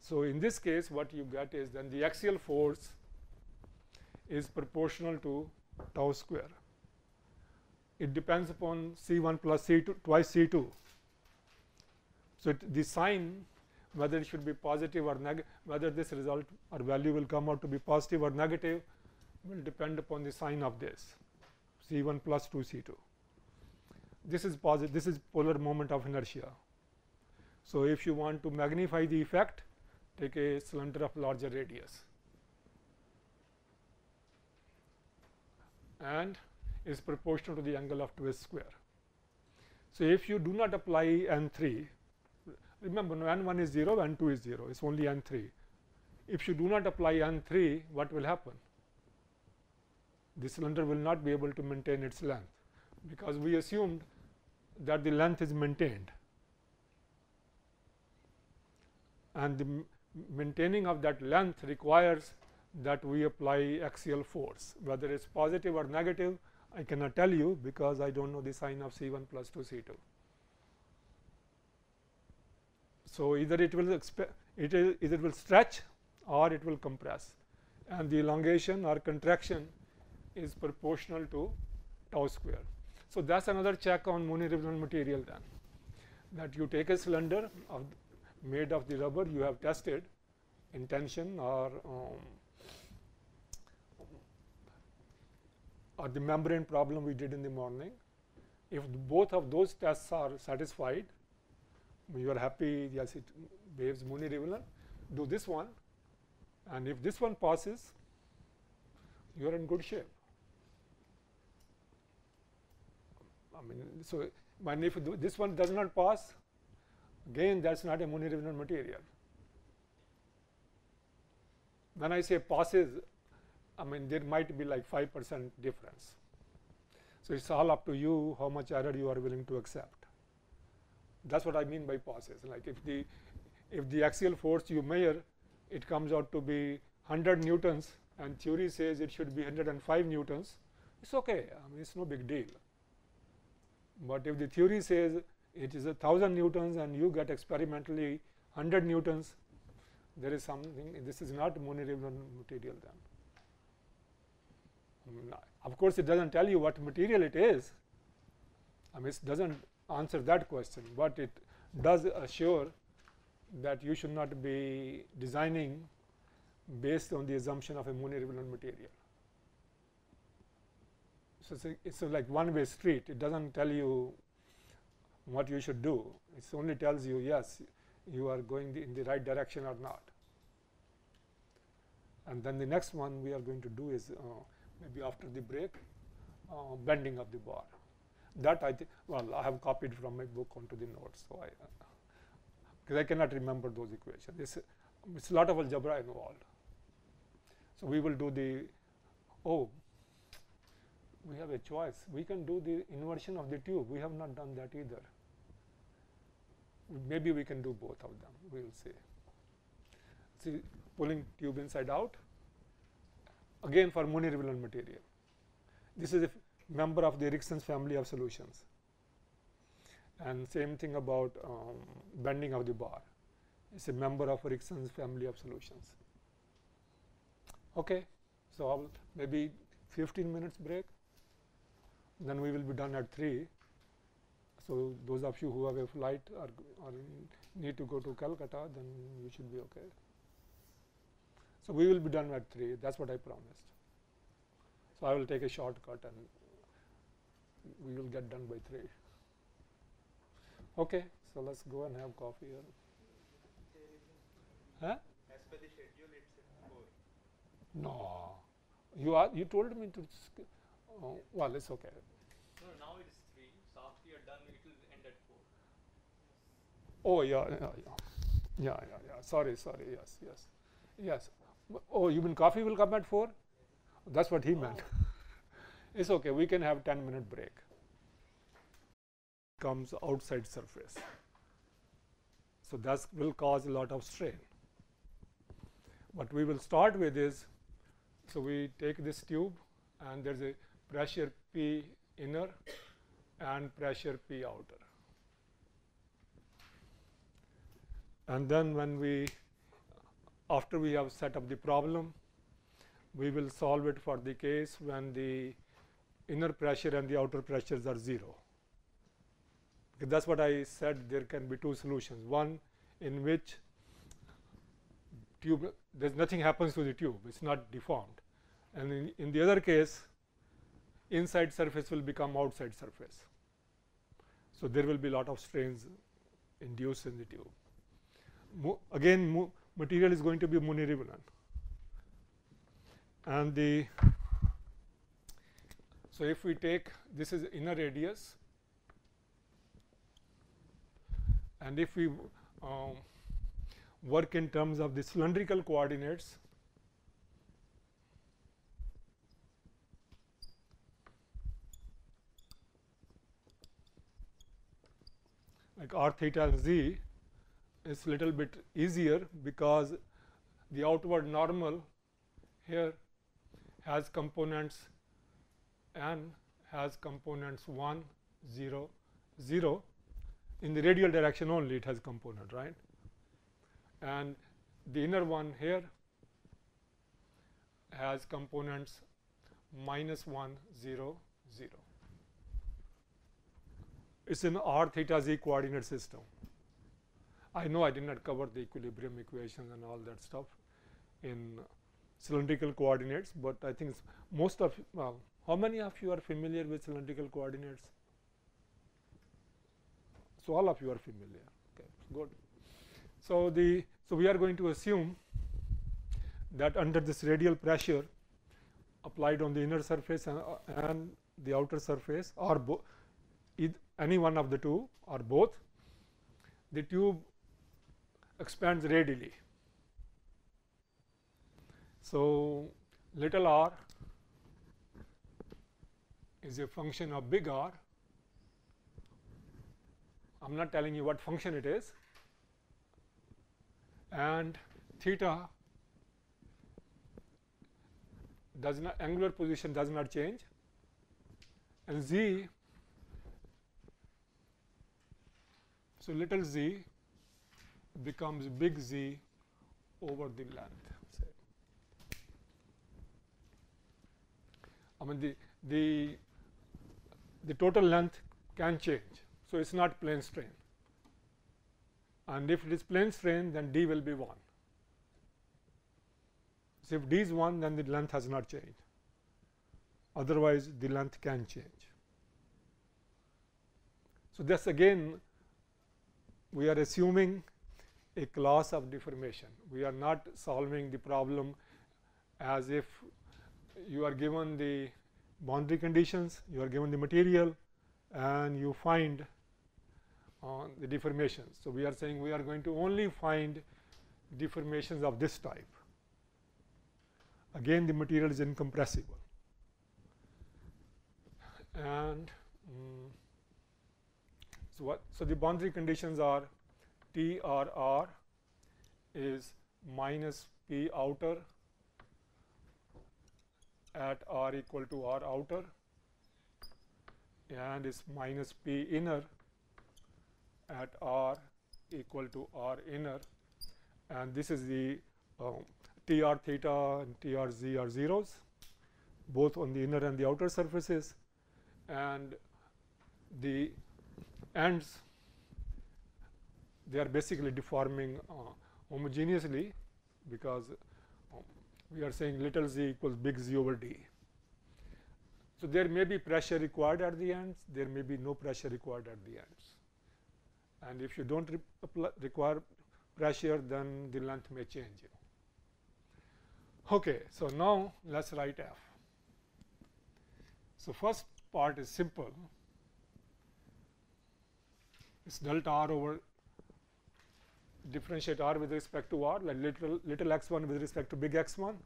Speaker 1: So, in this case what you get is then the axial force is proportional to tau square. It depends upon C 1 plus C 2 twice C 2. So, the sign whether it should be positive or negative whether this result or value will come out to be positive or negative will depend upon the sign of this C 1 plus 2 C 2. This is positive this is polar moment of inertia. So, if you want to magnify the effect take a cylinder of larger radius and is proportional to the angle of twist square. So, if you do not apply n 3 remember no n 1 is 0 n 2 is 0 it is only n 3 if you do not apply n 3 what will happen the cylinder will not be able to maintain its length because we assumed that the length is maintained. And the maintaining of that length requires that we apply axial force. Whether it is positive or negative I cannot tell you because I do not know the sign of C 1 plus 2 C 2. So, either it will it is either it will stretch or it will compress. And the elongation or contraction is proportional to tau square. So, that is another check on Mooney-Rivlin material then that you take a cylinder of made of the rubber you have tested in tension or um, or the membrane problem we did in the morning. If both of those tests are satisfied, you are happy, yes, it behaves Mooney-Rivlin, do this one and if this one passes, you are in good shape. I mean, so when if this one does not pass, again that is not a Mooney-Rivlin material. When I say passes, I mean there might be like 5 percent difference. So, it is all up to you how much error you are willing to accept. That is what I mean by passes like if the if the axial force you measure it comes out to be 100 newtons and theory says it should be 105 newtons it is okay I mean it is no big deal. But if the theory says it is a 1000 newtons and you get experimentally 100 newtons there is something this is not Mooney-Rivlin material then. Mm, of course, it does not tell you what material it is, I mean it does not answer that question, but it does assure that you should not be designing based on the assumption of a Mooney-Rivlin material. So, it's, a, it's like one way street, it does not tell you what you should do, it only tells you yes, you are going the, in the right direction or not. And then the next one we are going to do is uh, maybe after the break uh, bending of the bar. That I think well I have copied from my book onto the notes. So, I because I cannot remember those equations. It's, it's a lot of algebra involved. So, we will do the oh we have a choice. We can do the inversion of the tube. We have not done that either. Maybe we can do both of them. We will see. See pulling tube inside out. Again for Mooney-Rivlin material. This is a member of the Ericksen's family of solutions. And same thing about um, bending of the bar. It is a member of Ericksen's family of solutions. Okay. So, I will maybe 15 minutes break then we will be done at 3. So, those of you who have a flight or, or need to go to Calcutta then you should be okay. So, we will be done at 3 that is what I promised. So, I will take a shortcut and we will get done by 3. Okay, so let us go and have coffee here. Huh?
Speaker 2: As per the schedule, it's at 4.
Speaker 1: No, you are you told me to. Oh, well, it's okay.
Speaker 3: No, now it is 3. So, after you are done, it will end at 4.
Speaker 1: Oh yeah, yeah, yeah, yeah, yeah, yeah. Sorry, sorry. Yes, yes, yes. Oh, you mean coffee will come at 4? That's what he oh. meant. [laughs] it's okay, we can have 10 minute break. Comes outside surface. So, that will cause a lot of strain. What we will start with is, so we take this tube and there is a pressure P inner and pressure P outer. And then when we after we have set up the problem, we will solve it for the case when the inner pressure and the outer pressures are 0. That is what I said there can be two solutions, one in which tube there is nothing happens to the tube, it is not deformed and in, in the other case inside surface will become outside surface. So, there will be lot of strains induced in the tube. Mo again mo material is going to be Mooney-Rivlin. And the so if we take this is inner radius and if we um, work in terms of the cylindrical coordinates like r theta and z is little bit easier because the outward normal here has components n has components 1 0 0 in the radial direction only it has component right? And the inner one here has components minus 1 0 0 it's an r theta z coordinate system. I know i did not cover the equilibrium equations and all that stuff in cylindrical coordinates but i think most of well, how many of you are familiar with cylindrical coordinates? So all of you are familiar. Okay good. So the so we are going to assume that under this radial pressure applied on the inner surface and, uh, and the outer surface or any one of the two or both, the tube expands radially. So, little r is a function of big R. I am not telling you what function it is and theta does not angular position does not change and z So, little z becomes big Z over the length. I mean the, the, the total length can change. So, it is not plane strain and if it is plane strain then d will be 1. So, if d is 1 then the length has not changed otherwise the length can change. So, this again we are assuming a class of deformation. We are not solving the problem as if you are given the boundary conditions, you are given the material and you find uh, the deformations. So, we are saying we are going to only find deformations of this type. Again the material is incompressible and so, what so the boundary conditions are T R R is minus P outer at R equal to R outer and is minus P inner at R equal to R inner. And this is the um, TR theta and TR z are zeros both on the inner and the outer surfaces. And the ends they are basically deforming uh, homogeneously because um, we are saying little z equals big Z over d. So, there may be pressure required at the ends, there may be no pressure required at the ends. And if you do not re require pressure, then the length may change. Okay, so now let us write f. So, first part is simple is delta r over differentiate r with respect to r like little little x 1 with respect to big x 1.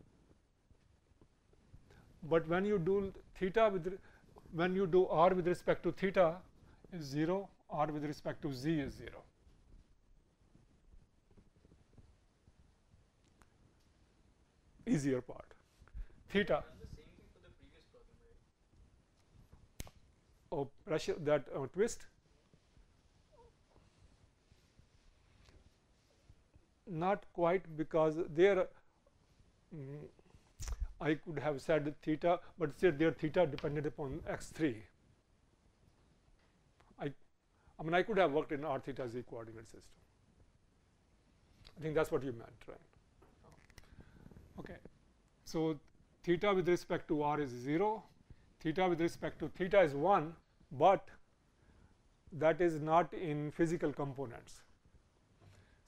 Speaker 1: But when you do theta with when you do r with respect to theta is 0 r with respect to z is 0. Easier part theta oh pressure that uh, twist not quite because there mm, I could have said theta, but say their theta depended upon x 3. I, I mean I could have worked in r theta z coordinate system. I think that is what you meant, right. Okay. So, theta with respect to r is 0, theta with respect to theta is 1, but that is not in physical components.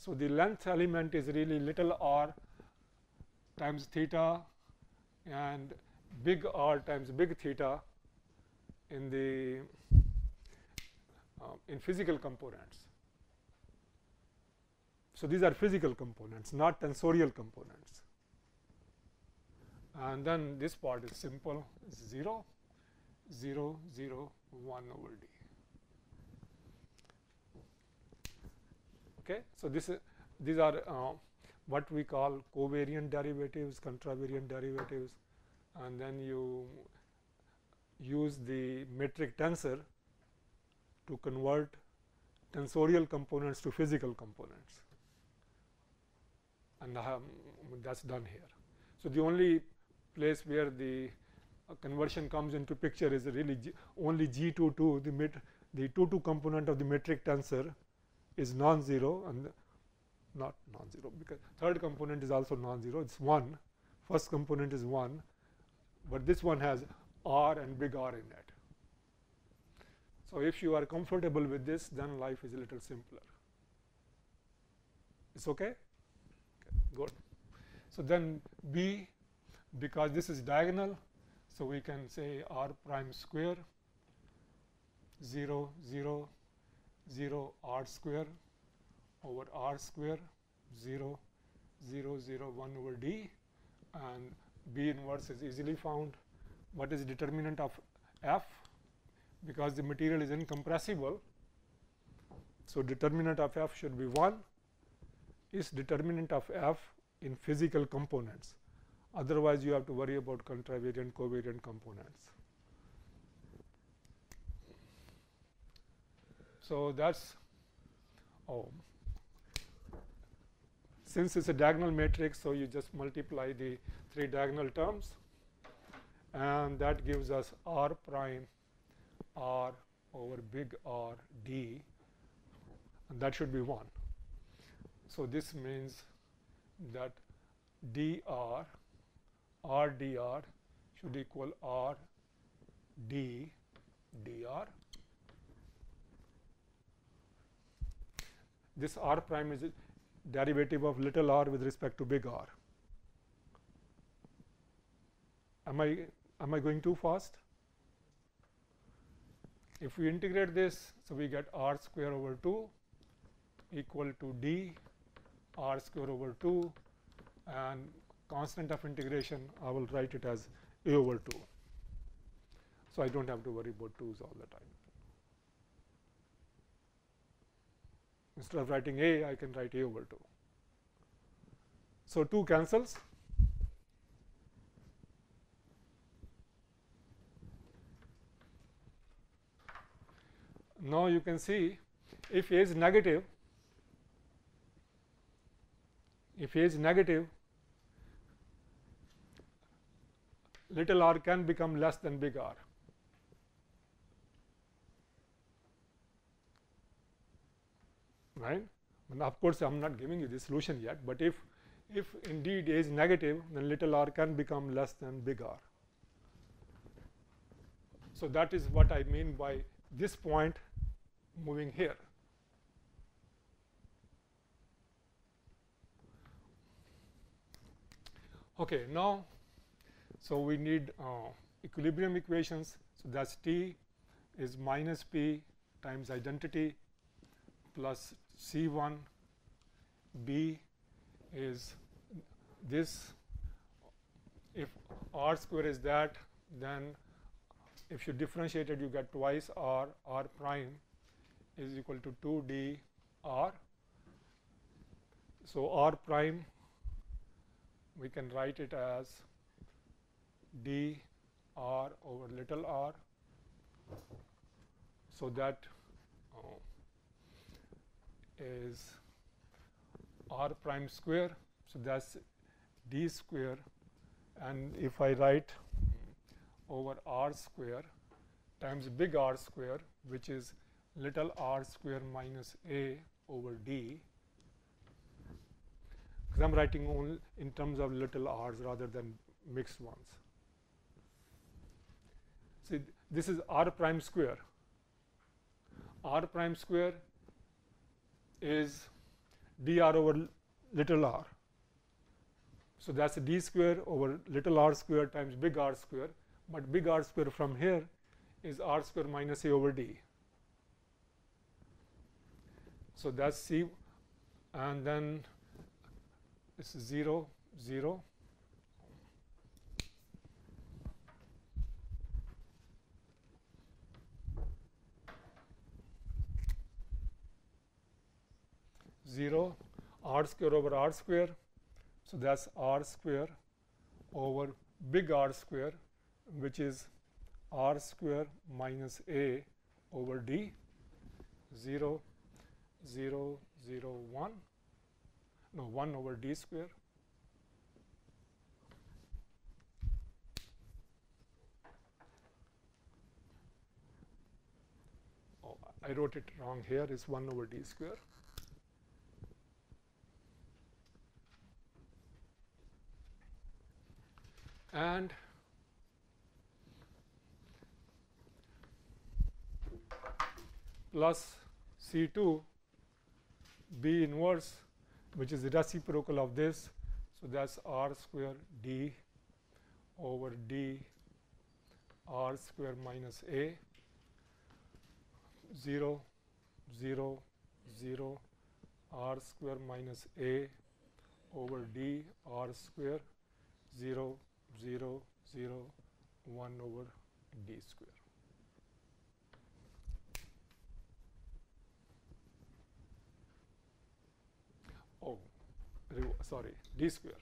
Speaker 1: So, the length element is really little r times theta and big R times big theta in the uh, in physical components. So, these are physical components not tensorial components and then this part is simple 0 0 0 1 over d. Okay. So, this is these are uh, what we call covariant derivatives, contravariant derivatives and then you use the metric tensor to convert tensorial components to physical components and um, that is done here. So, the only place where the uh, conversion comes into picture is really G only G22 the met the 2 2 component of the metric tensor is non-zero and not non-zero because third component is also non-zero it is 1 first component is 1 but this one has R and big R in it. So, if you are comfortable with this then life is a little simpler. It's okay? okay good. So, then B because this is diagonal so we can say R prime square 0 0 0 R square over R square 0 0 0 1 over D and B inverse is easily found. What is determinant of F? Because the material is incompressible. So, determinant of F should be 1 is determinant of F in physical components. Otherwise, you have to worry about contravariant covariant components. So, that is oh since it is a diagonal matrix, so you just multiply the three diagonal terms and that gives us r prime r over big R d and that should be 1. So, this means that dr r dr should equal r d dr. This r prime is derivative of little r with respect to big R. Am I, am I going too fast? If we integrate this, so we get r square over 2 equal to d r square over 2 and constant of integration I will write it as a over 2. So, I do not have to worry about 2's all the time. Instead of writing a, I can write a over 2. So, 2 cancels. Now, you can see if a is negative, if a is negative, little r can become less than big R. right. And of course, I am not giving you the solution yet, but if if indeed A is negative then little r can become less than big R. So, that is what I mean by this point moving here. Okay, now, so we need uh, equilibrium equations. So, that is T is minus P times identity plus C 1 B is this if r square is that then if you differentiate it you get twice r r prime is equal to 2 d r. So, r prime we can write it as d r over little r. So, that uh, is r prime square. So, that is d square and if I write over r square times big R square which is little r square minus a over d because I am writing only in terms of little r's rather than mixed ones. See this is r prime square, r prime square is dr over little r. So that's d square over little r square times big R square, but big R square from here is r square minus a over d. So that's c, and then this is 0, 0. Zero r square over r square. So that's r square over big R square which is r square minus a over d. 0 0 0 1 no 1 over d square. Oh I wrote it wrong here. Is 1 over d square and plus C2 B inverse which is the reciprocal of this. So, that is R square D over D R square minus A 0 0 0 R square minus A over D R square 0 0 0 1 over d square. Oh, sorry, d square.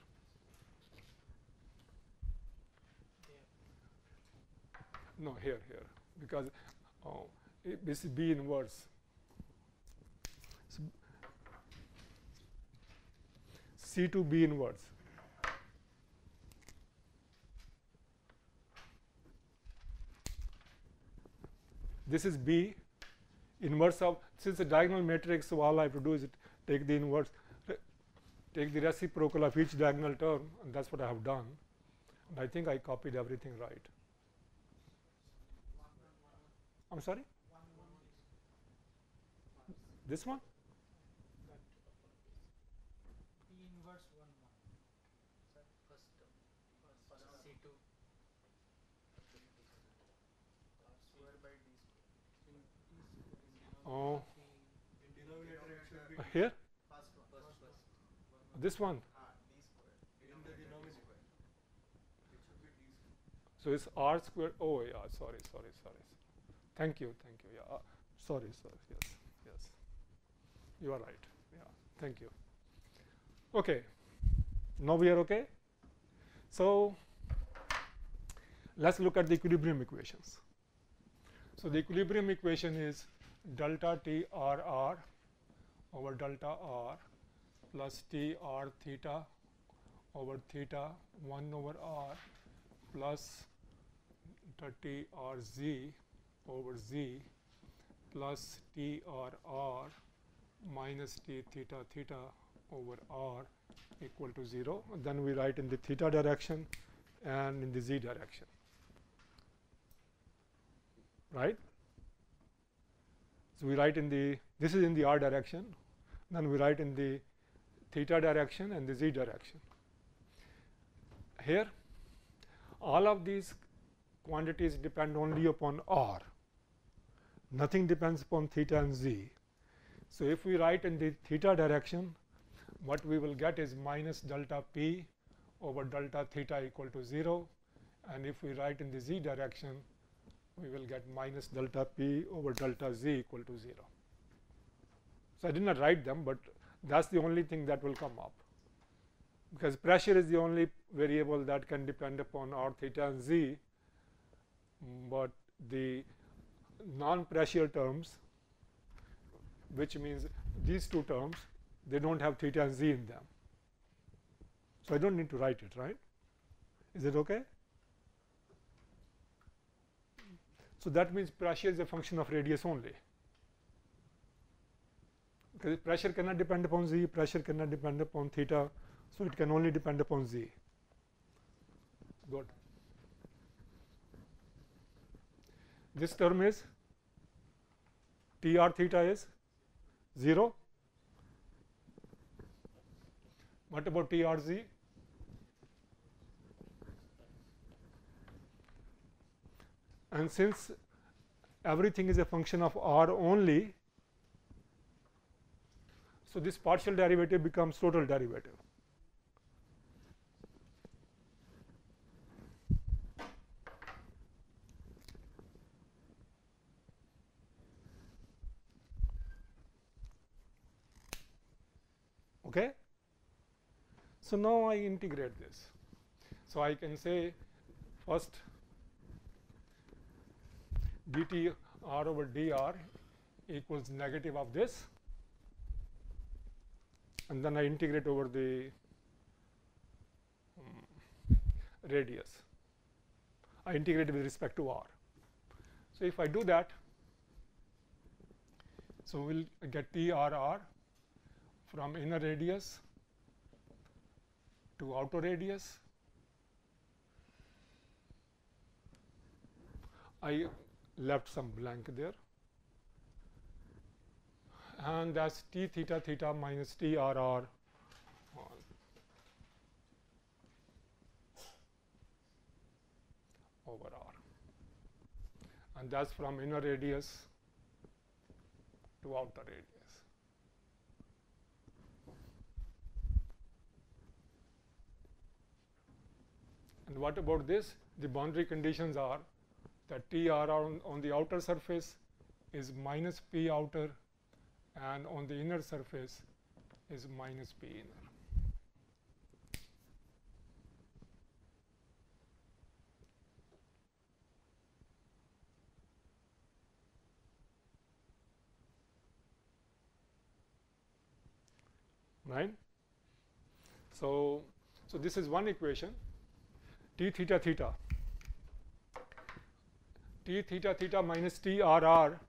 Speaker 1: No, here, here, because oh, this is b inverse. C to b inverse. This is B inverse of since a diagonal matrix so all I have to do is take the inverse take the reciprocal of each diagonal term and that's what I have done. And I think I copied everything right. I'm sorry? This one?
Speaker 2: Inverse 1 1.
Speaker 3: First term, first C2.
Speaker 2: Square by d square.
Speaker 1: oh
Speaker 2: In denominator it should be
Speaker 1: uh, here
Speaker 2: first one.
Speaker 3: First, first.
Speaker 1: this one
Speaker 2: Ah, d square. In the denominator. It should be d square.
Speaker 1: so it's r square oh yeah sorry sorry sorry. Thank you thank you yeah. Uh, sorry sorry yes yes. You are right yeah thank you. Okay now we are okay? So let's look at the equilibrium equations. So the equilibrium equation is delta t r r over delta r plus t r theta over theta 1 over r plus delta t r z over z plus t r r minus t theta theta over r equal to 0 then we write in the theta direction and in the z direction. Right so we write in the this is in the r direction then we write in the theta direction and the z direction. Here all of these quantities depend only upon r. Nothing depends upon theta and z. So if we write in the theta direction what we will get is minus delta p over delta theta equal to 0 and if we write in the z direction we will get minus delta p over delta z equal to 0 so i did not write them but that's the only thing that will come up. Because pressure is the only variable that can depend upon r theta and z but the non-pressure terms which means these two terms they don't have theta and z in them. So i don't need to write it right? Is it okay so that means pressure is a function of radius only. Because pressure cannot depend upon z pressure cannot depend upon theta so it can only depend upon z. Good this term is T r theta is 0 What about TRZ? And since everything is a function of R only, so this partial derivative becomes total derivative. Okay? So now I integrate this. So I can say first dt r over dr equals negative of this and then I integrate over the um, radius. I integrate with respect to r. So if I do that, so we'll get TRR from inner radius to outer radius. I left some blank there and that's t theta theta minus t r r over r and that's from inner radius to outer radius. And what about this? The boundary conditions are that T r on, on the outer surface is minus P outer and on the inner surface is minus P inner. Right? So, so this is one equation T theta theta T theta theta minus T r r.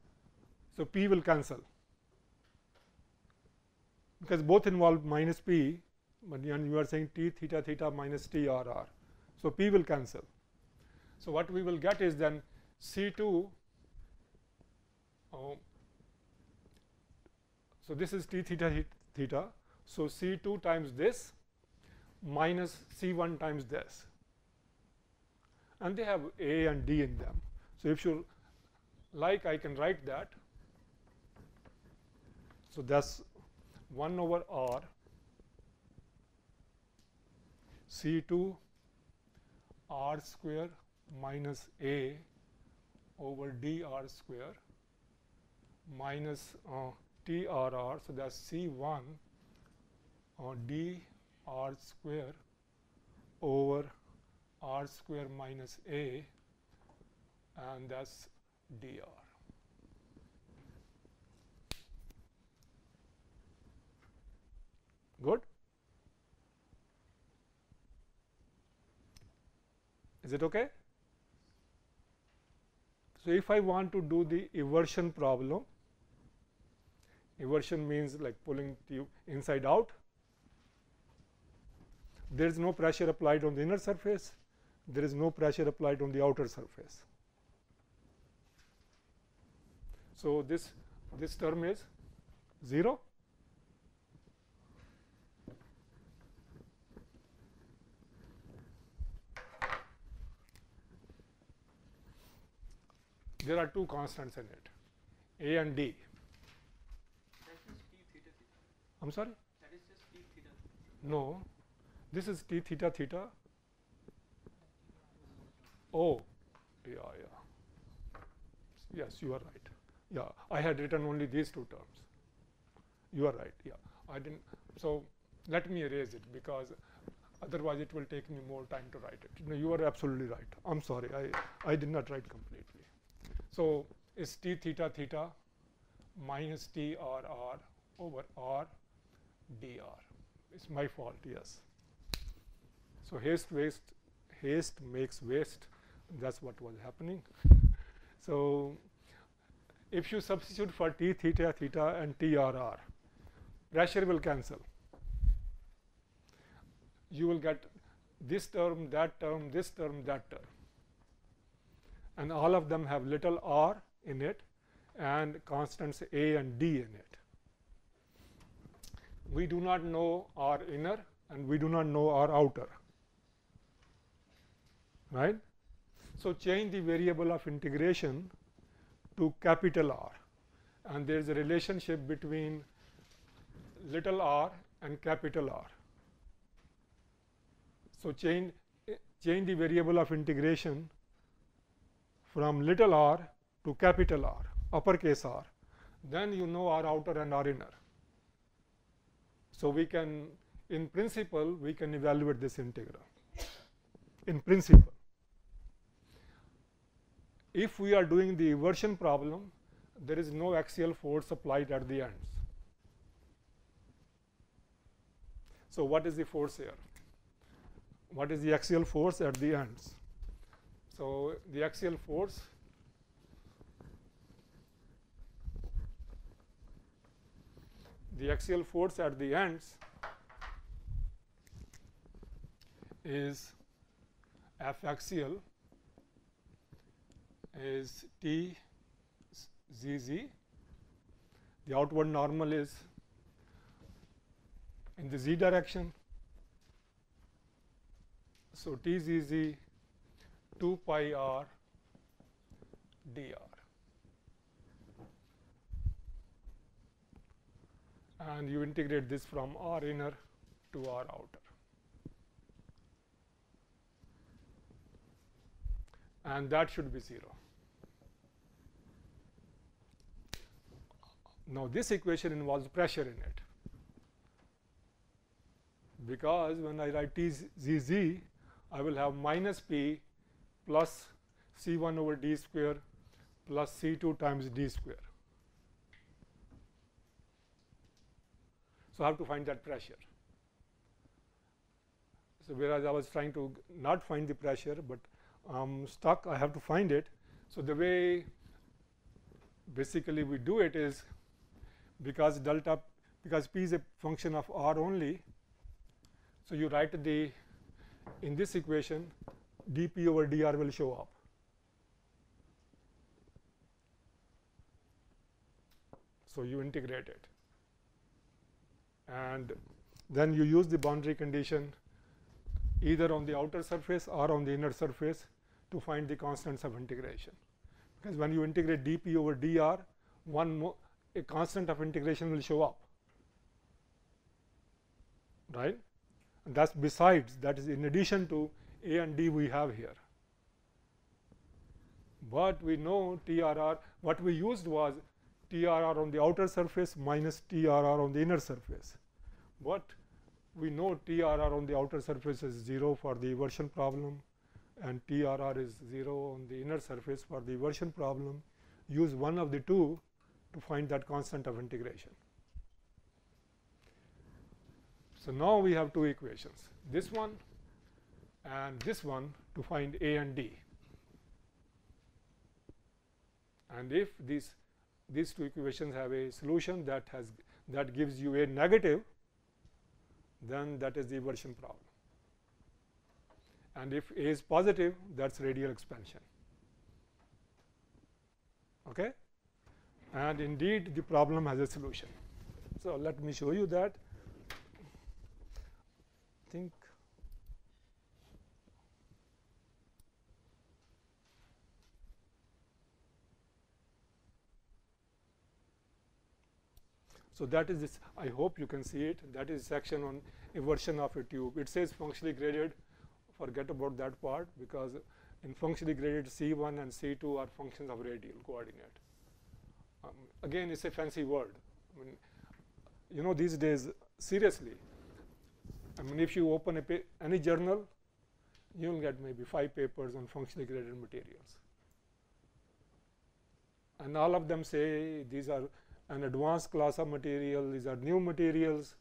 Speaker 1: So P will cancel. Because both involve minus P but you are saying T theta theta minus T r r. So P will cancel. So what we will get is then C 2 oh, so this is T theta theta. So C 2 times this minus C 1 times this. And they have A and D in them. So if you like I can write that. So that's 1 over R C2 R square minus A over d r square minus uh, TRR. So that's C1 uh, dr square over r square minus a and that's dr. Good? Is it okay? So, if I want to do the eversion problem, eversion means like pulling tube inside out, there is no pressure applied on the inner surface, there is no pressure applied on the outer surface. So, this this term is 0 there are two constants in it a and d. I'm sorry? No. This is t theta theta. Oh yeah yeah. Yes you are right yeah i had written only these two terms you are right yeah i didn't so let me erase it because otherwise it will take me more time to write it no, you are absolutely right i'm sorry i i did not write completely so, is t theta theta minus t r r over r dr. It's my fault, yes. So, haste waste haste makes waste that is what was happening. so, if you substitute for t theta theta and t r r pressure will cancel. You will get this term, that term, this term, that term and all of them have little r in it and constants a and d in it. We do not know r inner and we do not know r outer right. So, change the variable of integration to capital R and there is a relationship between little r and capital R. So, change change the variable of integration from little r to capital R uppercase R then you know R outer and R inner. So, we can in principle we can evaluate this integral in principle. If we are doing the eversion problem there is no axial force applied at the ends. So, what is the force here? What is the axial force at the ends? So, the axial force the axial force at the ends is F axial is T z z. The outward normal is in the z direction. So, T z z 2 pi r dr and you integrate this from r inner to r outer. and that should be 0. Now, this equation involves pressure in it because when I write T z z I will have minus P plus C 1 over d square plus C 2 times d square. So, I have to find that pressure. So, whereas I was trying to not find the pressure, but I am stuck I have to find it. So, the way basically we do it is because delta because p is a function of r only. So, you write the in this equation dp over dr will show up. So, you integrate it and then you use the boundary condition either on the outer surface or on the inner surface to find the constants of integration. Because when you integrate dp over dr, one a constant of integration will show up, right. And that is besides that is in addition to a and d we have here. But we know TRR what we used was TRR on the outer surface minus TRR on the inner surface. But we know TRR on the outer surface is 0 for the eversion problem and TRR is 0 on the inner surface for the eversion problem. Use one of the two to find that constant of integration. So, now we have two equations this one and this one to find A and D. And if these these two equations have a solution that has that gives you a negative then that is the eversion problem. And if A is positive that is radial expansion. Okay? And indeed the problem has a solution. So, let me show you that think So, that is this I hope you can see it that is section on eversion of a tube. It says functionally graded forget about that part because in functionally graded C 1 and C 2 are functions of radial coordinate. Um, again it is a fancy word. I mean you know these days seriously I mean if you open any journal you will get maybe 5 papers on functionally graded materials and all of them say these are an advanced class of material, these are new materials,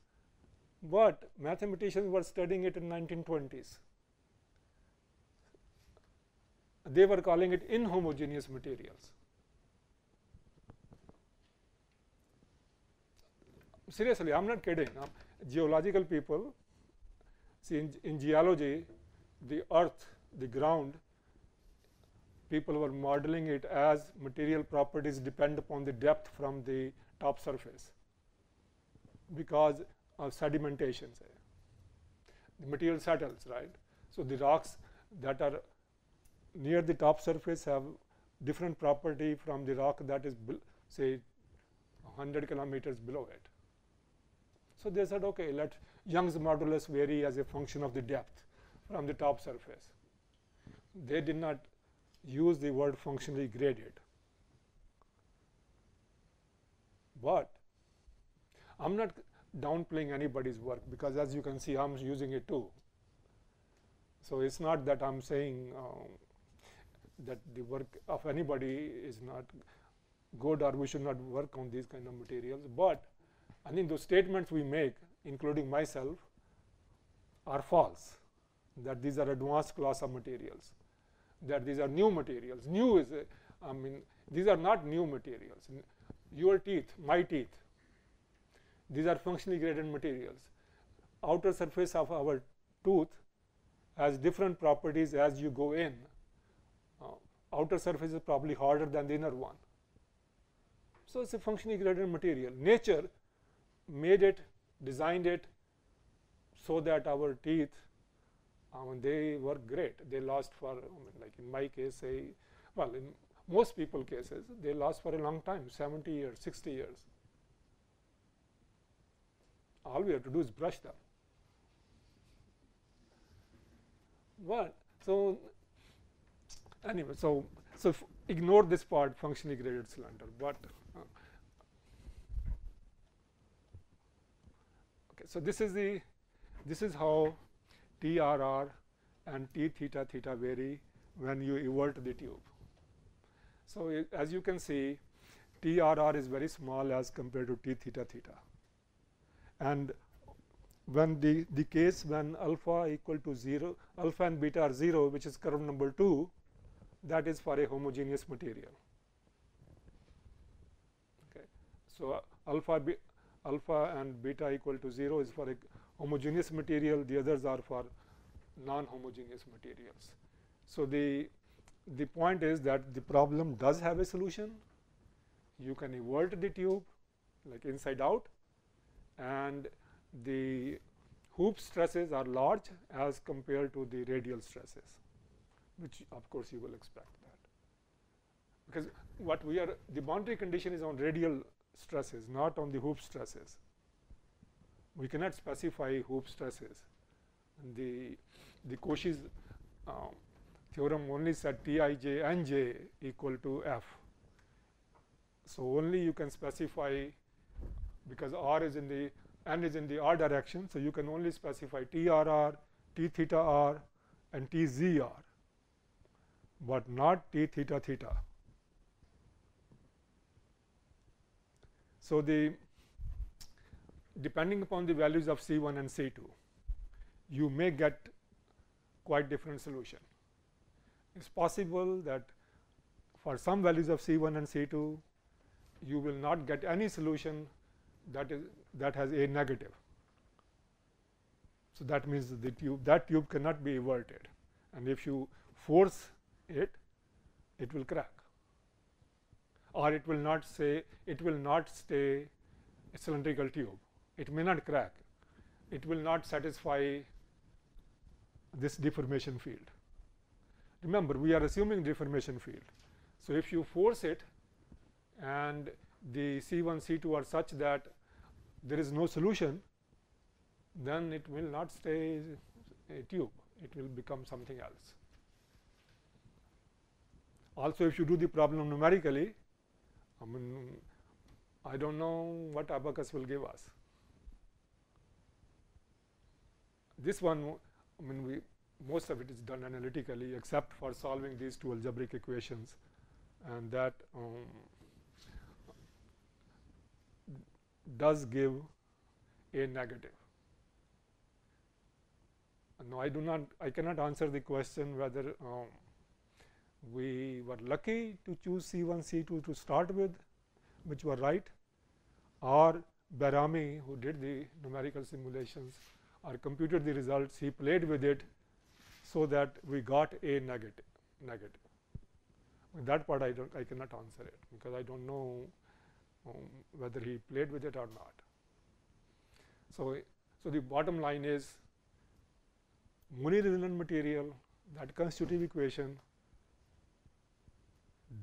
Speaker 1: but mathematicians were studying it in 1920s. They were calling it inhomogeneous materials. Seriously, I am not kidding. Um, geological people, see in, in geology, the earth, the ground people were modeling it as material properties depend upon the depth from the top surface because of sedimentation say. the material settles, right? So the rocks that are near the top surface have different property from the rock that is say 100 kilometers below it. So they said, okay, let Young's modulus vary as a function of the depth from the top surface. They did not use the word functionally graded. But I'm not downplaying anybody's work because as you can see, I'm using it too. So it's not that I'm saying um, that the work of anybody is not good or we should not work on these kind of materials. But I think those statements we make, including myself, are false. That these are advanced class of materials. That these are new materials. New is, a, I mean, these are not new materials. Your teeth, my teeth, these are functionally graded materials. Outer surface of our tooth has different properties as you go in. Uh, outer surface is probably harder than the inner one. So it's a functionally graded material. Nature made it, designed it so that our teeth, um, they were great. They last for, I mean, like in my case, say, well, in most people cases, they last for a long time, 70 years, 60 years. All we have to do is brush them. But so anyway, so so ignore this part functionally graded cylinder, but uh, okay. So this is the this is how TRR and T theta theta vary when you invert the tube. So as you can see, TRR is very small as compared to T theta theta, and when the, the case when alpha equal to 0, alpha and beta are 0, which is curve number 2, that is for a homogeneous material. Okay. So, uh, alpha, alpha and beta equal to 0 is for a homogeneous material, the others are for non-homogeneous materials. So, the, the point is that the problem does have a solution. You can invert the tube like inside out and the hoop stresses are large as compared to the radial stresses, which of course you will expect that. Because what we are, the boundary condition is on radial stresses, not on the hoop stresses. We cannot specify hoop stresses. The, the Cauchy's um, theorem only said Tij and j equal to f. So only you can specify because r is in the n is in the r direction. So, you can only specify TRR, T theta r and T z r, but not T theta theta. So, the depending upon the values of C 1 and C 2, you may get quite different solution. It is possible that for some values of C 1 and C 2, you will not get any solution that is that has A negative. So, that means the tube that tube cannot be inverted and if you force it, it will crack or it will not say it will not stay a cylindrical tube. It may not crack, it will not satisfy this deformation field. Remember we are assuming deformation field. So, if you force it and the C1, C2 are such that there is no solution, then it will not stay a tube, it will become something else. Also, if you do the problem numerically, I mean, I do not know what Abaqus will give us. This one, I mean, we most of it is done analytically except for solving these two algebraic equations and that um, does give a negative. No, I do not, I cannot answer the question whether um, we were lucky to choose C1, C2 to start with, which were right, or Bahrami, who did the numerical simulations or computed the results, he played with it so that we got a negative. negative. That part I don't, I cannot answer it because I don't know um, whether he played with it or not. So, so the bottom line is resonant material that constitutive equation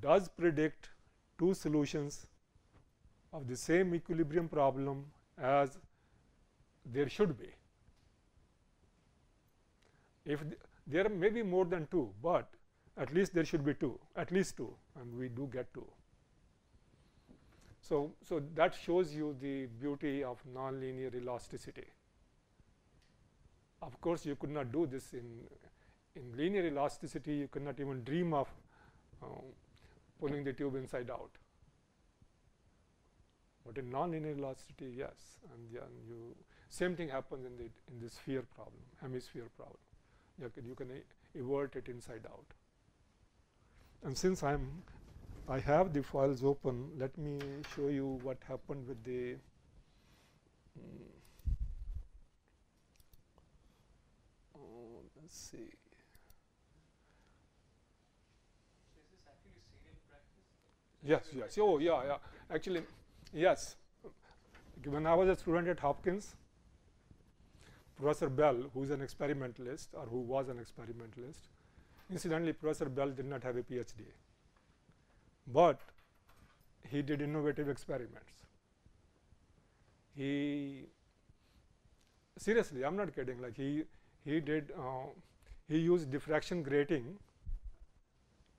Speaker 1: does predict two solutions of the same equilibrium problem as there should be. If th there may be more than two, but at least there should be two, at least two, and we do get two. So, so that shows you the beauty of nonlinear elasticity. Of course, you could not do this in in linear elasticity. You could not even dream of uh, pulling the tube inside out. But in nonlinear elasticity, yes, and yeah, you same thing happens in the in the sphere problem, hemisphere problem. You can, you can invert it inside out. And since I'm I have the files open, let me show you what happened with the mm, oh, let's see.
Speaker 3: So is this actually seen in practice?
Speaker 1: Yes, yes. Oh, yeah, yeah. Actually, yes. When I was a student at Hopkins, Professor Bell, who is an experimentalist or who was an experimentalist, incidentally, Professor Bell did not have a PhD, but he did innovative experiments. He seriously, I'm not kidding. Like he he did uh, he used diffraction grating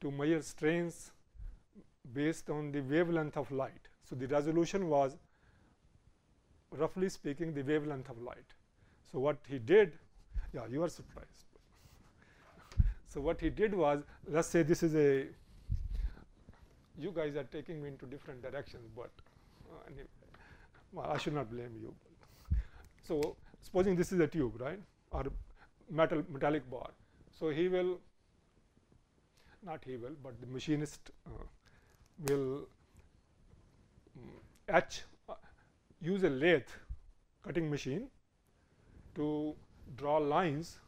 Speaker 1: to measure strains based on the wavelength of light. So, the resolution was roughly speaking the wavelength of light. So, what he did, yeah, you are surprised. so, what he did was, let us say this is a, you guys are taking me into different directions, but uh, anyway, well, I should not blame you. So, supposing this is a tube, right, or metal metallic bar. So, he will, not he will, but the machinist uh, will um, etch, uh, use a lathe cutting machine to draw lines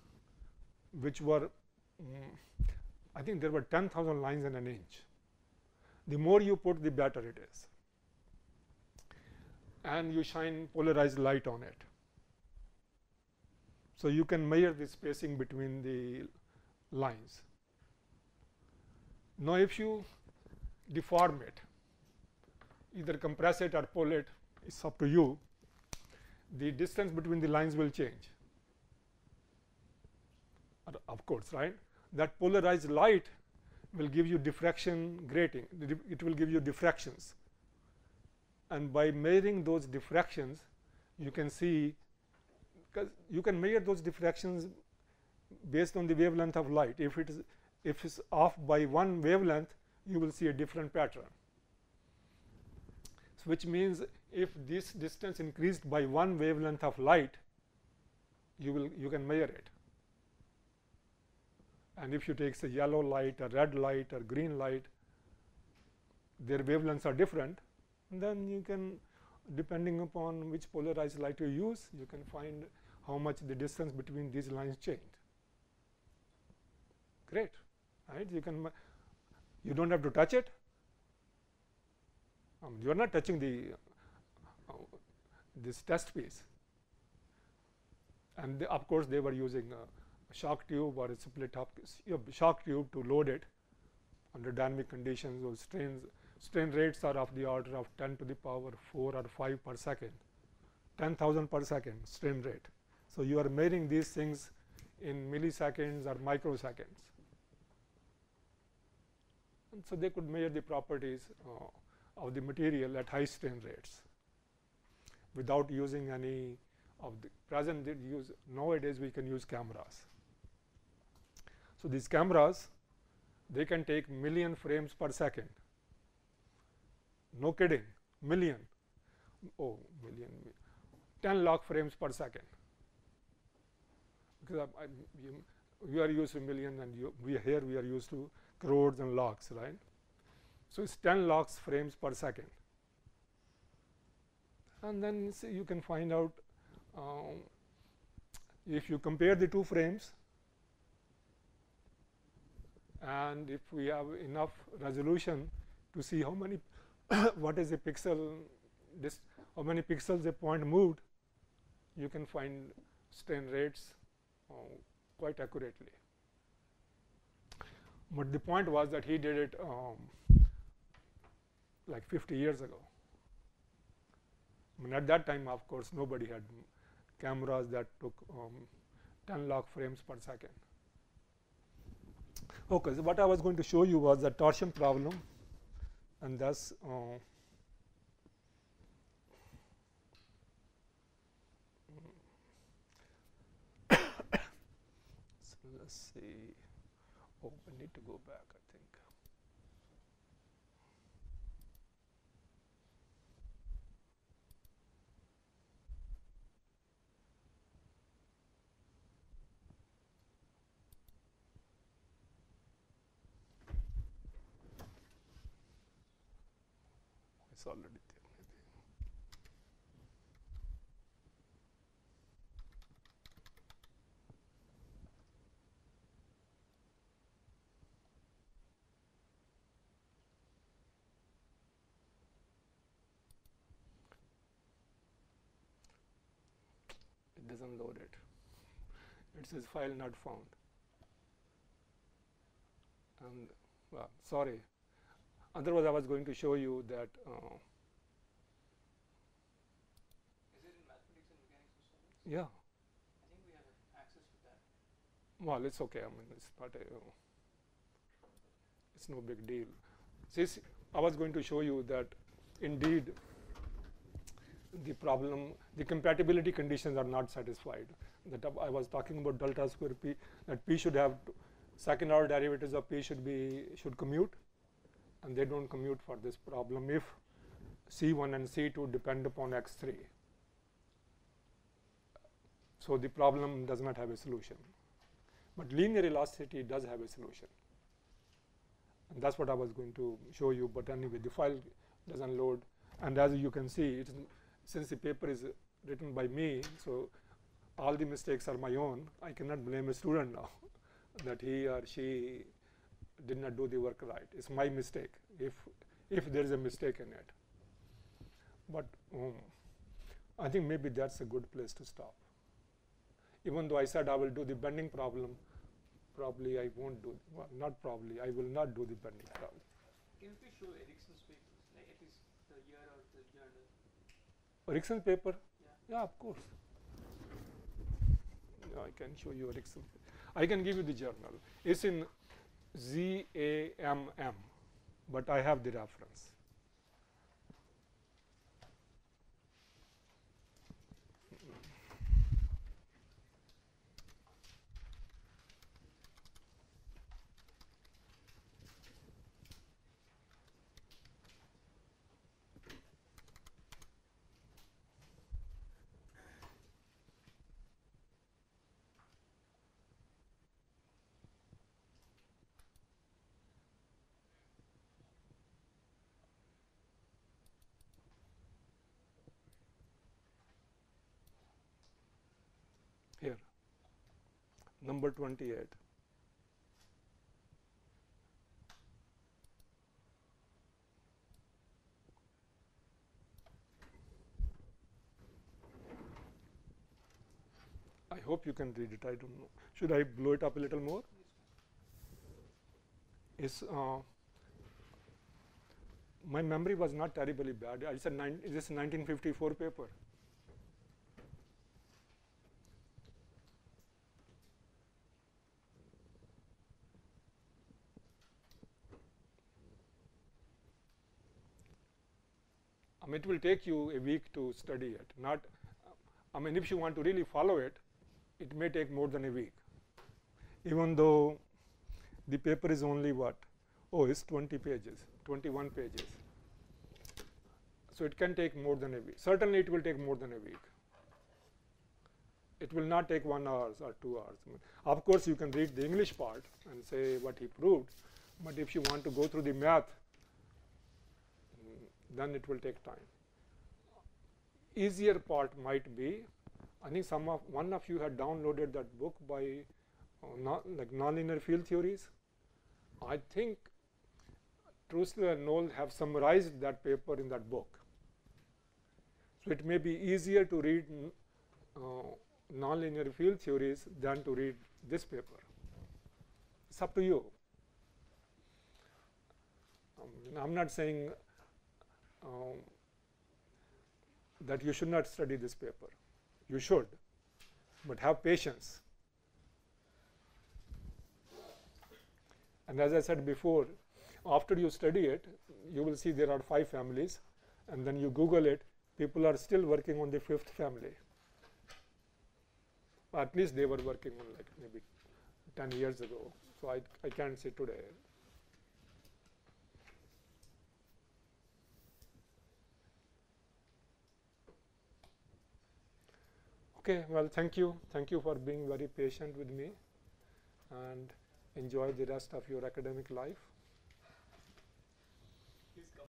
Speaker 1: which were um, I think there were 10,000 lines in an inch. The more you put the better it is and you shine polarized light on it. So, you can measure the spacing between the lines. Now, if you deform it, either compress it or pull it, it's up to you, the distance between the lines will change. Of course, right? That polarized light will give you diffraction grating, it will give you diffractions. And by measuring those diffractions, you can see, because you can measure those diffractions based on the wavelength of light. If it is if it's off by one wavelength, you will see a different pattern. So, which means if this distance increased by one wavelength of light, you will you can measure it. And if you take say yellow light or red light or green light, their wavelengths are different, then you can depending upon which polarized light you use, you can find how much the distance between these lines changed. Great, right? You can you don't have to touch it. Um, you are not touching the uh, this test piece. And of course, they were using a shock tube or a split up shock tube to load it under dynamic conditions. Those strains strain rates are of the order of 10 to the power 4 or 5 per second, 10,000 per second strain rate. So, you are measuring these things in milliseconds or microseconds and so they could measure the properties uh, of the material at high strain rates without using any of the present use nowadays we can use cameras. So, these cameras they can take million frames per second. No kidding million. Oh million 10 lakh frames per second. Because I, I, you, we are used to million and you, we here we are used to crores and lakhs, right. So, it is 10 lakhs frames per second and then you can find out um, if you compare the two frames and if we have enough resolution to see how many [coughs] what is a pixel this how many pixels a point moved you can find strain rates uh, quite accurately. But the point was that he did it um, like 50 years ago. I mean, at that time, of course, nobody had cameras that took um, 10 lakh frames per second. Okay, so what I was going to show you was the torsion problem, and thus uh, so let's see. Oh, I need to go back. I think. It's already there. Maybe. It doesn't load it. It says file not found. And well, sorry. Otherwise, I was going to show you that. Uh,
Speaker 3: Is it in mathematics and mechanics or
Speaker 1: yeah.
Speaker 3: I think we have access to that.
Speaker 1: Well, it's okay. I mean, it's not a, it's no big deal. Since I was going to show you that indeed the problem, the compatibility conditions are not satisfied. That uh, I was talking about delta square p, that p should have second order derivatives of p should be should commute, and they don't commute for this problem if c1 and c2 depend upon x3. So the problem does not have a solution. But linear elasticity does have a solution. And that's what I was going to show you. But anyway, the file doesn't load. And as you can see, it's, since the paper is written by me, so all the mistakes are my own. I cannot blame a student now [laughs] that he or she did not do the work right. It's my mistake if if there is a mistake in it. But um, I think maybe that's a good place to stop even though I said I will do the bending problem, probably I won't do, well, not probably, I will not do the bending problem.
Speaker 3: Can show Ericksen's papers, like at least the year or the journal?
Speaker 1: Ericksen paper?
Speaker 3: Yeah.
Speaker 1: Yeah, of course. Yeah, I can show you Ericksen. I can give you the journal. It's in ZAMM, but I have the reference. Here, number 28. I hope you can read it. I don't know. Should I blow it up a little more? Is uh, my memory was not terribly bad. I said nine, is this 1954 paper? It will take you a week to study it. Not, I mean, if you want to really follow it, it may take more than a week. Even though the paper is only what? Oh, it's 20 pages, 21 pages. So it can take more than a week. Certainly, it will take more than a week. It will not take one hour or two hours. Of course, you can read the English part and say what he proved, but if you want to go through the math, then it will take time. Easier part might be, I think some of one of you had downloaded that book by uh, not, like nonlinear field theories. I think Truesdell and Noll have summarized that paper in that book. So it may be easier to read uh, nonlinear field theories than to read this paper. It's up to you. Um, I'm not saying um, that you should not study this paper. You should, but have patience. And as I said before, after you study it, you will see there are five families, and then you Google it, people are still working on the fifth family. At least they were working on like maybe 10 years ago, so I, I can't say today. Okay, well, thank you. Thank you for being very patient with me and enjoy the rest of your academic life.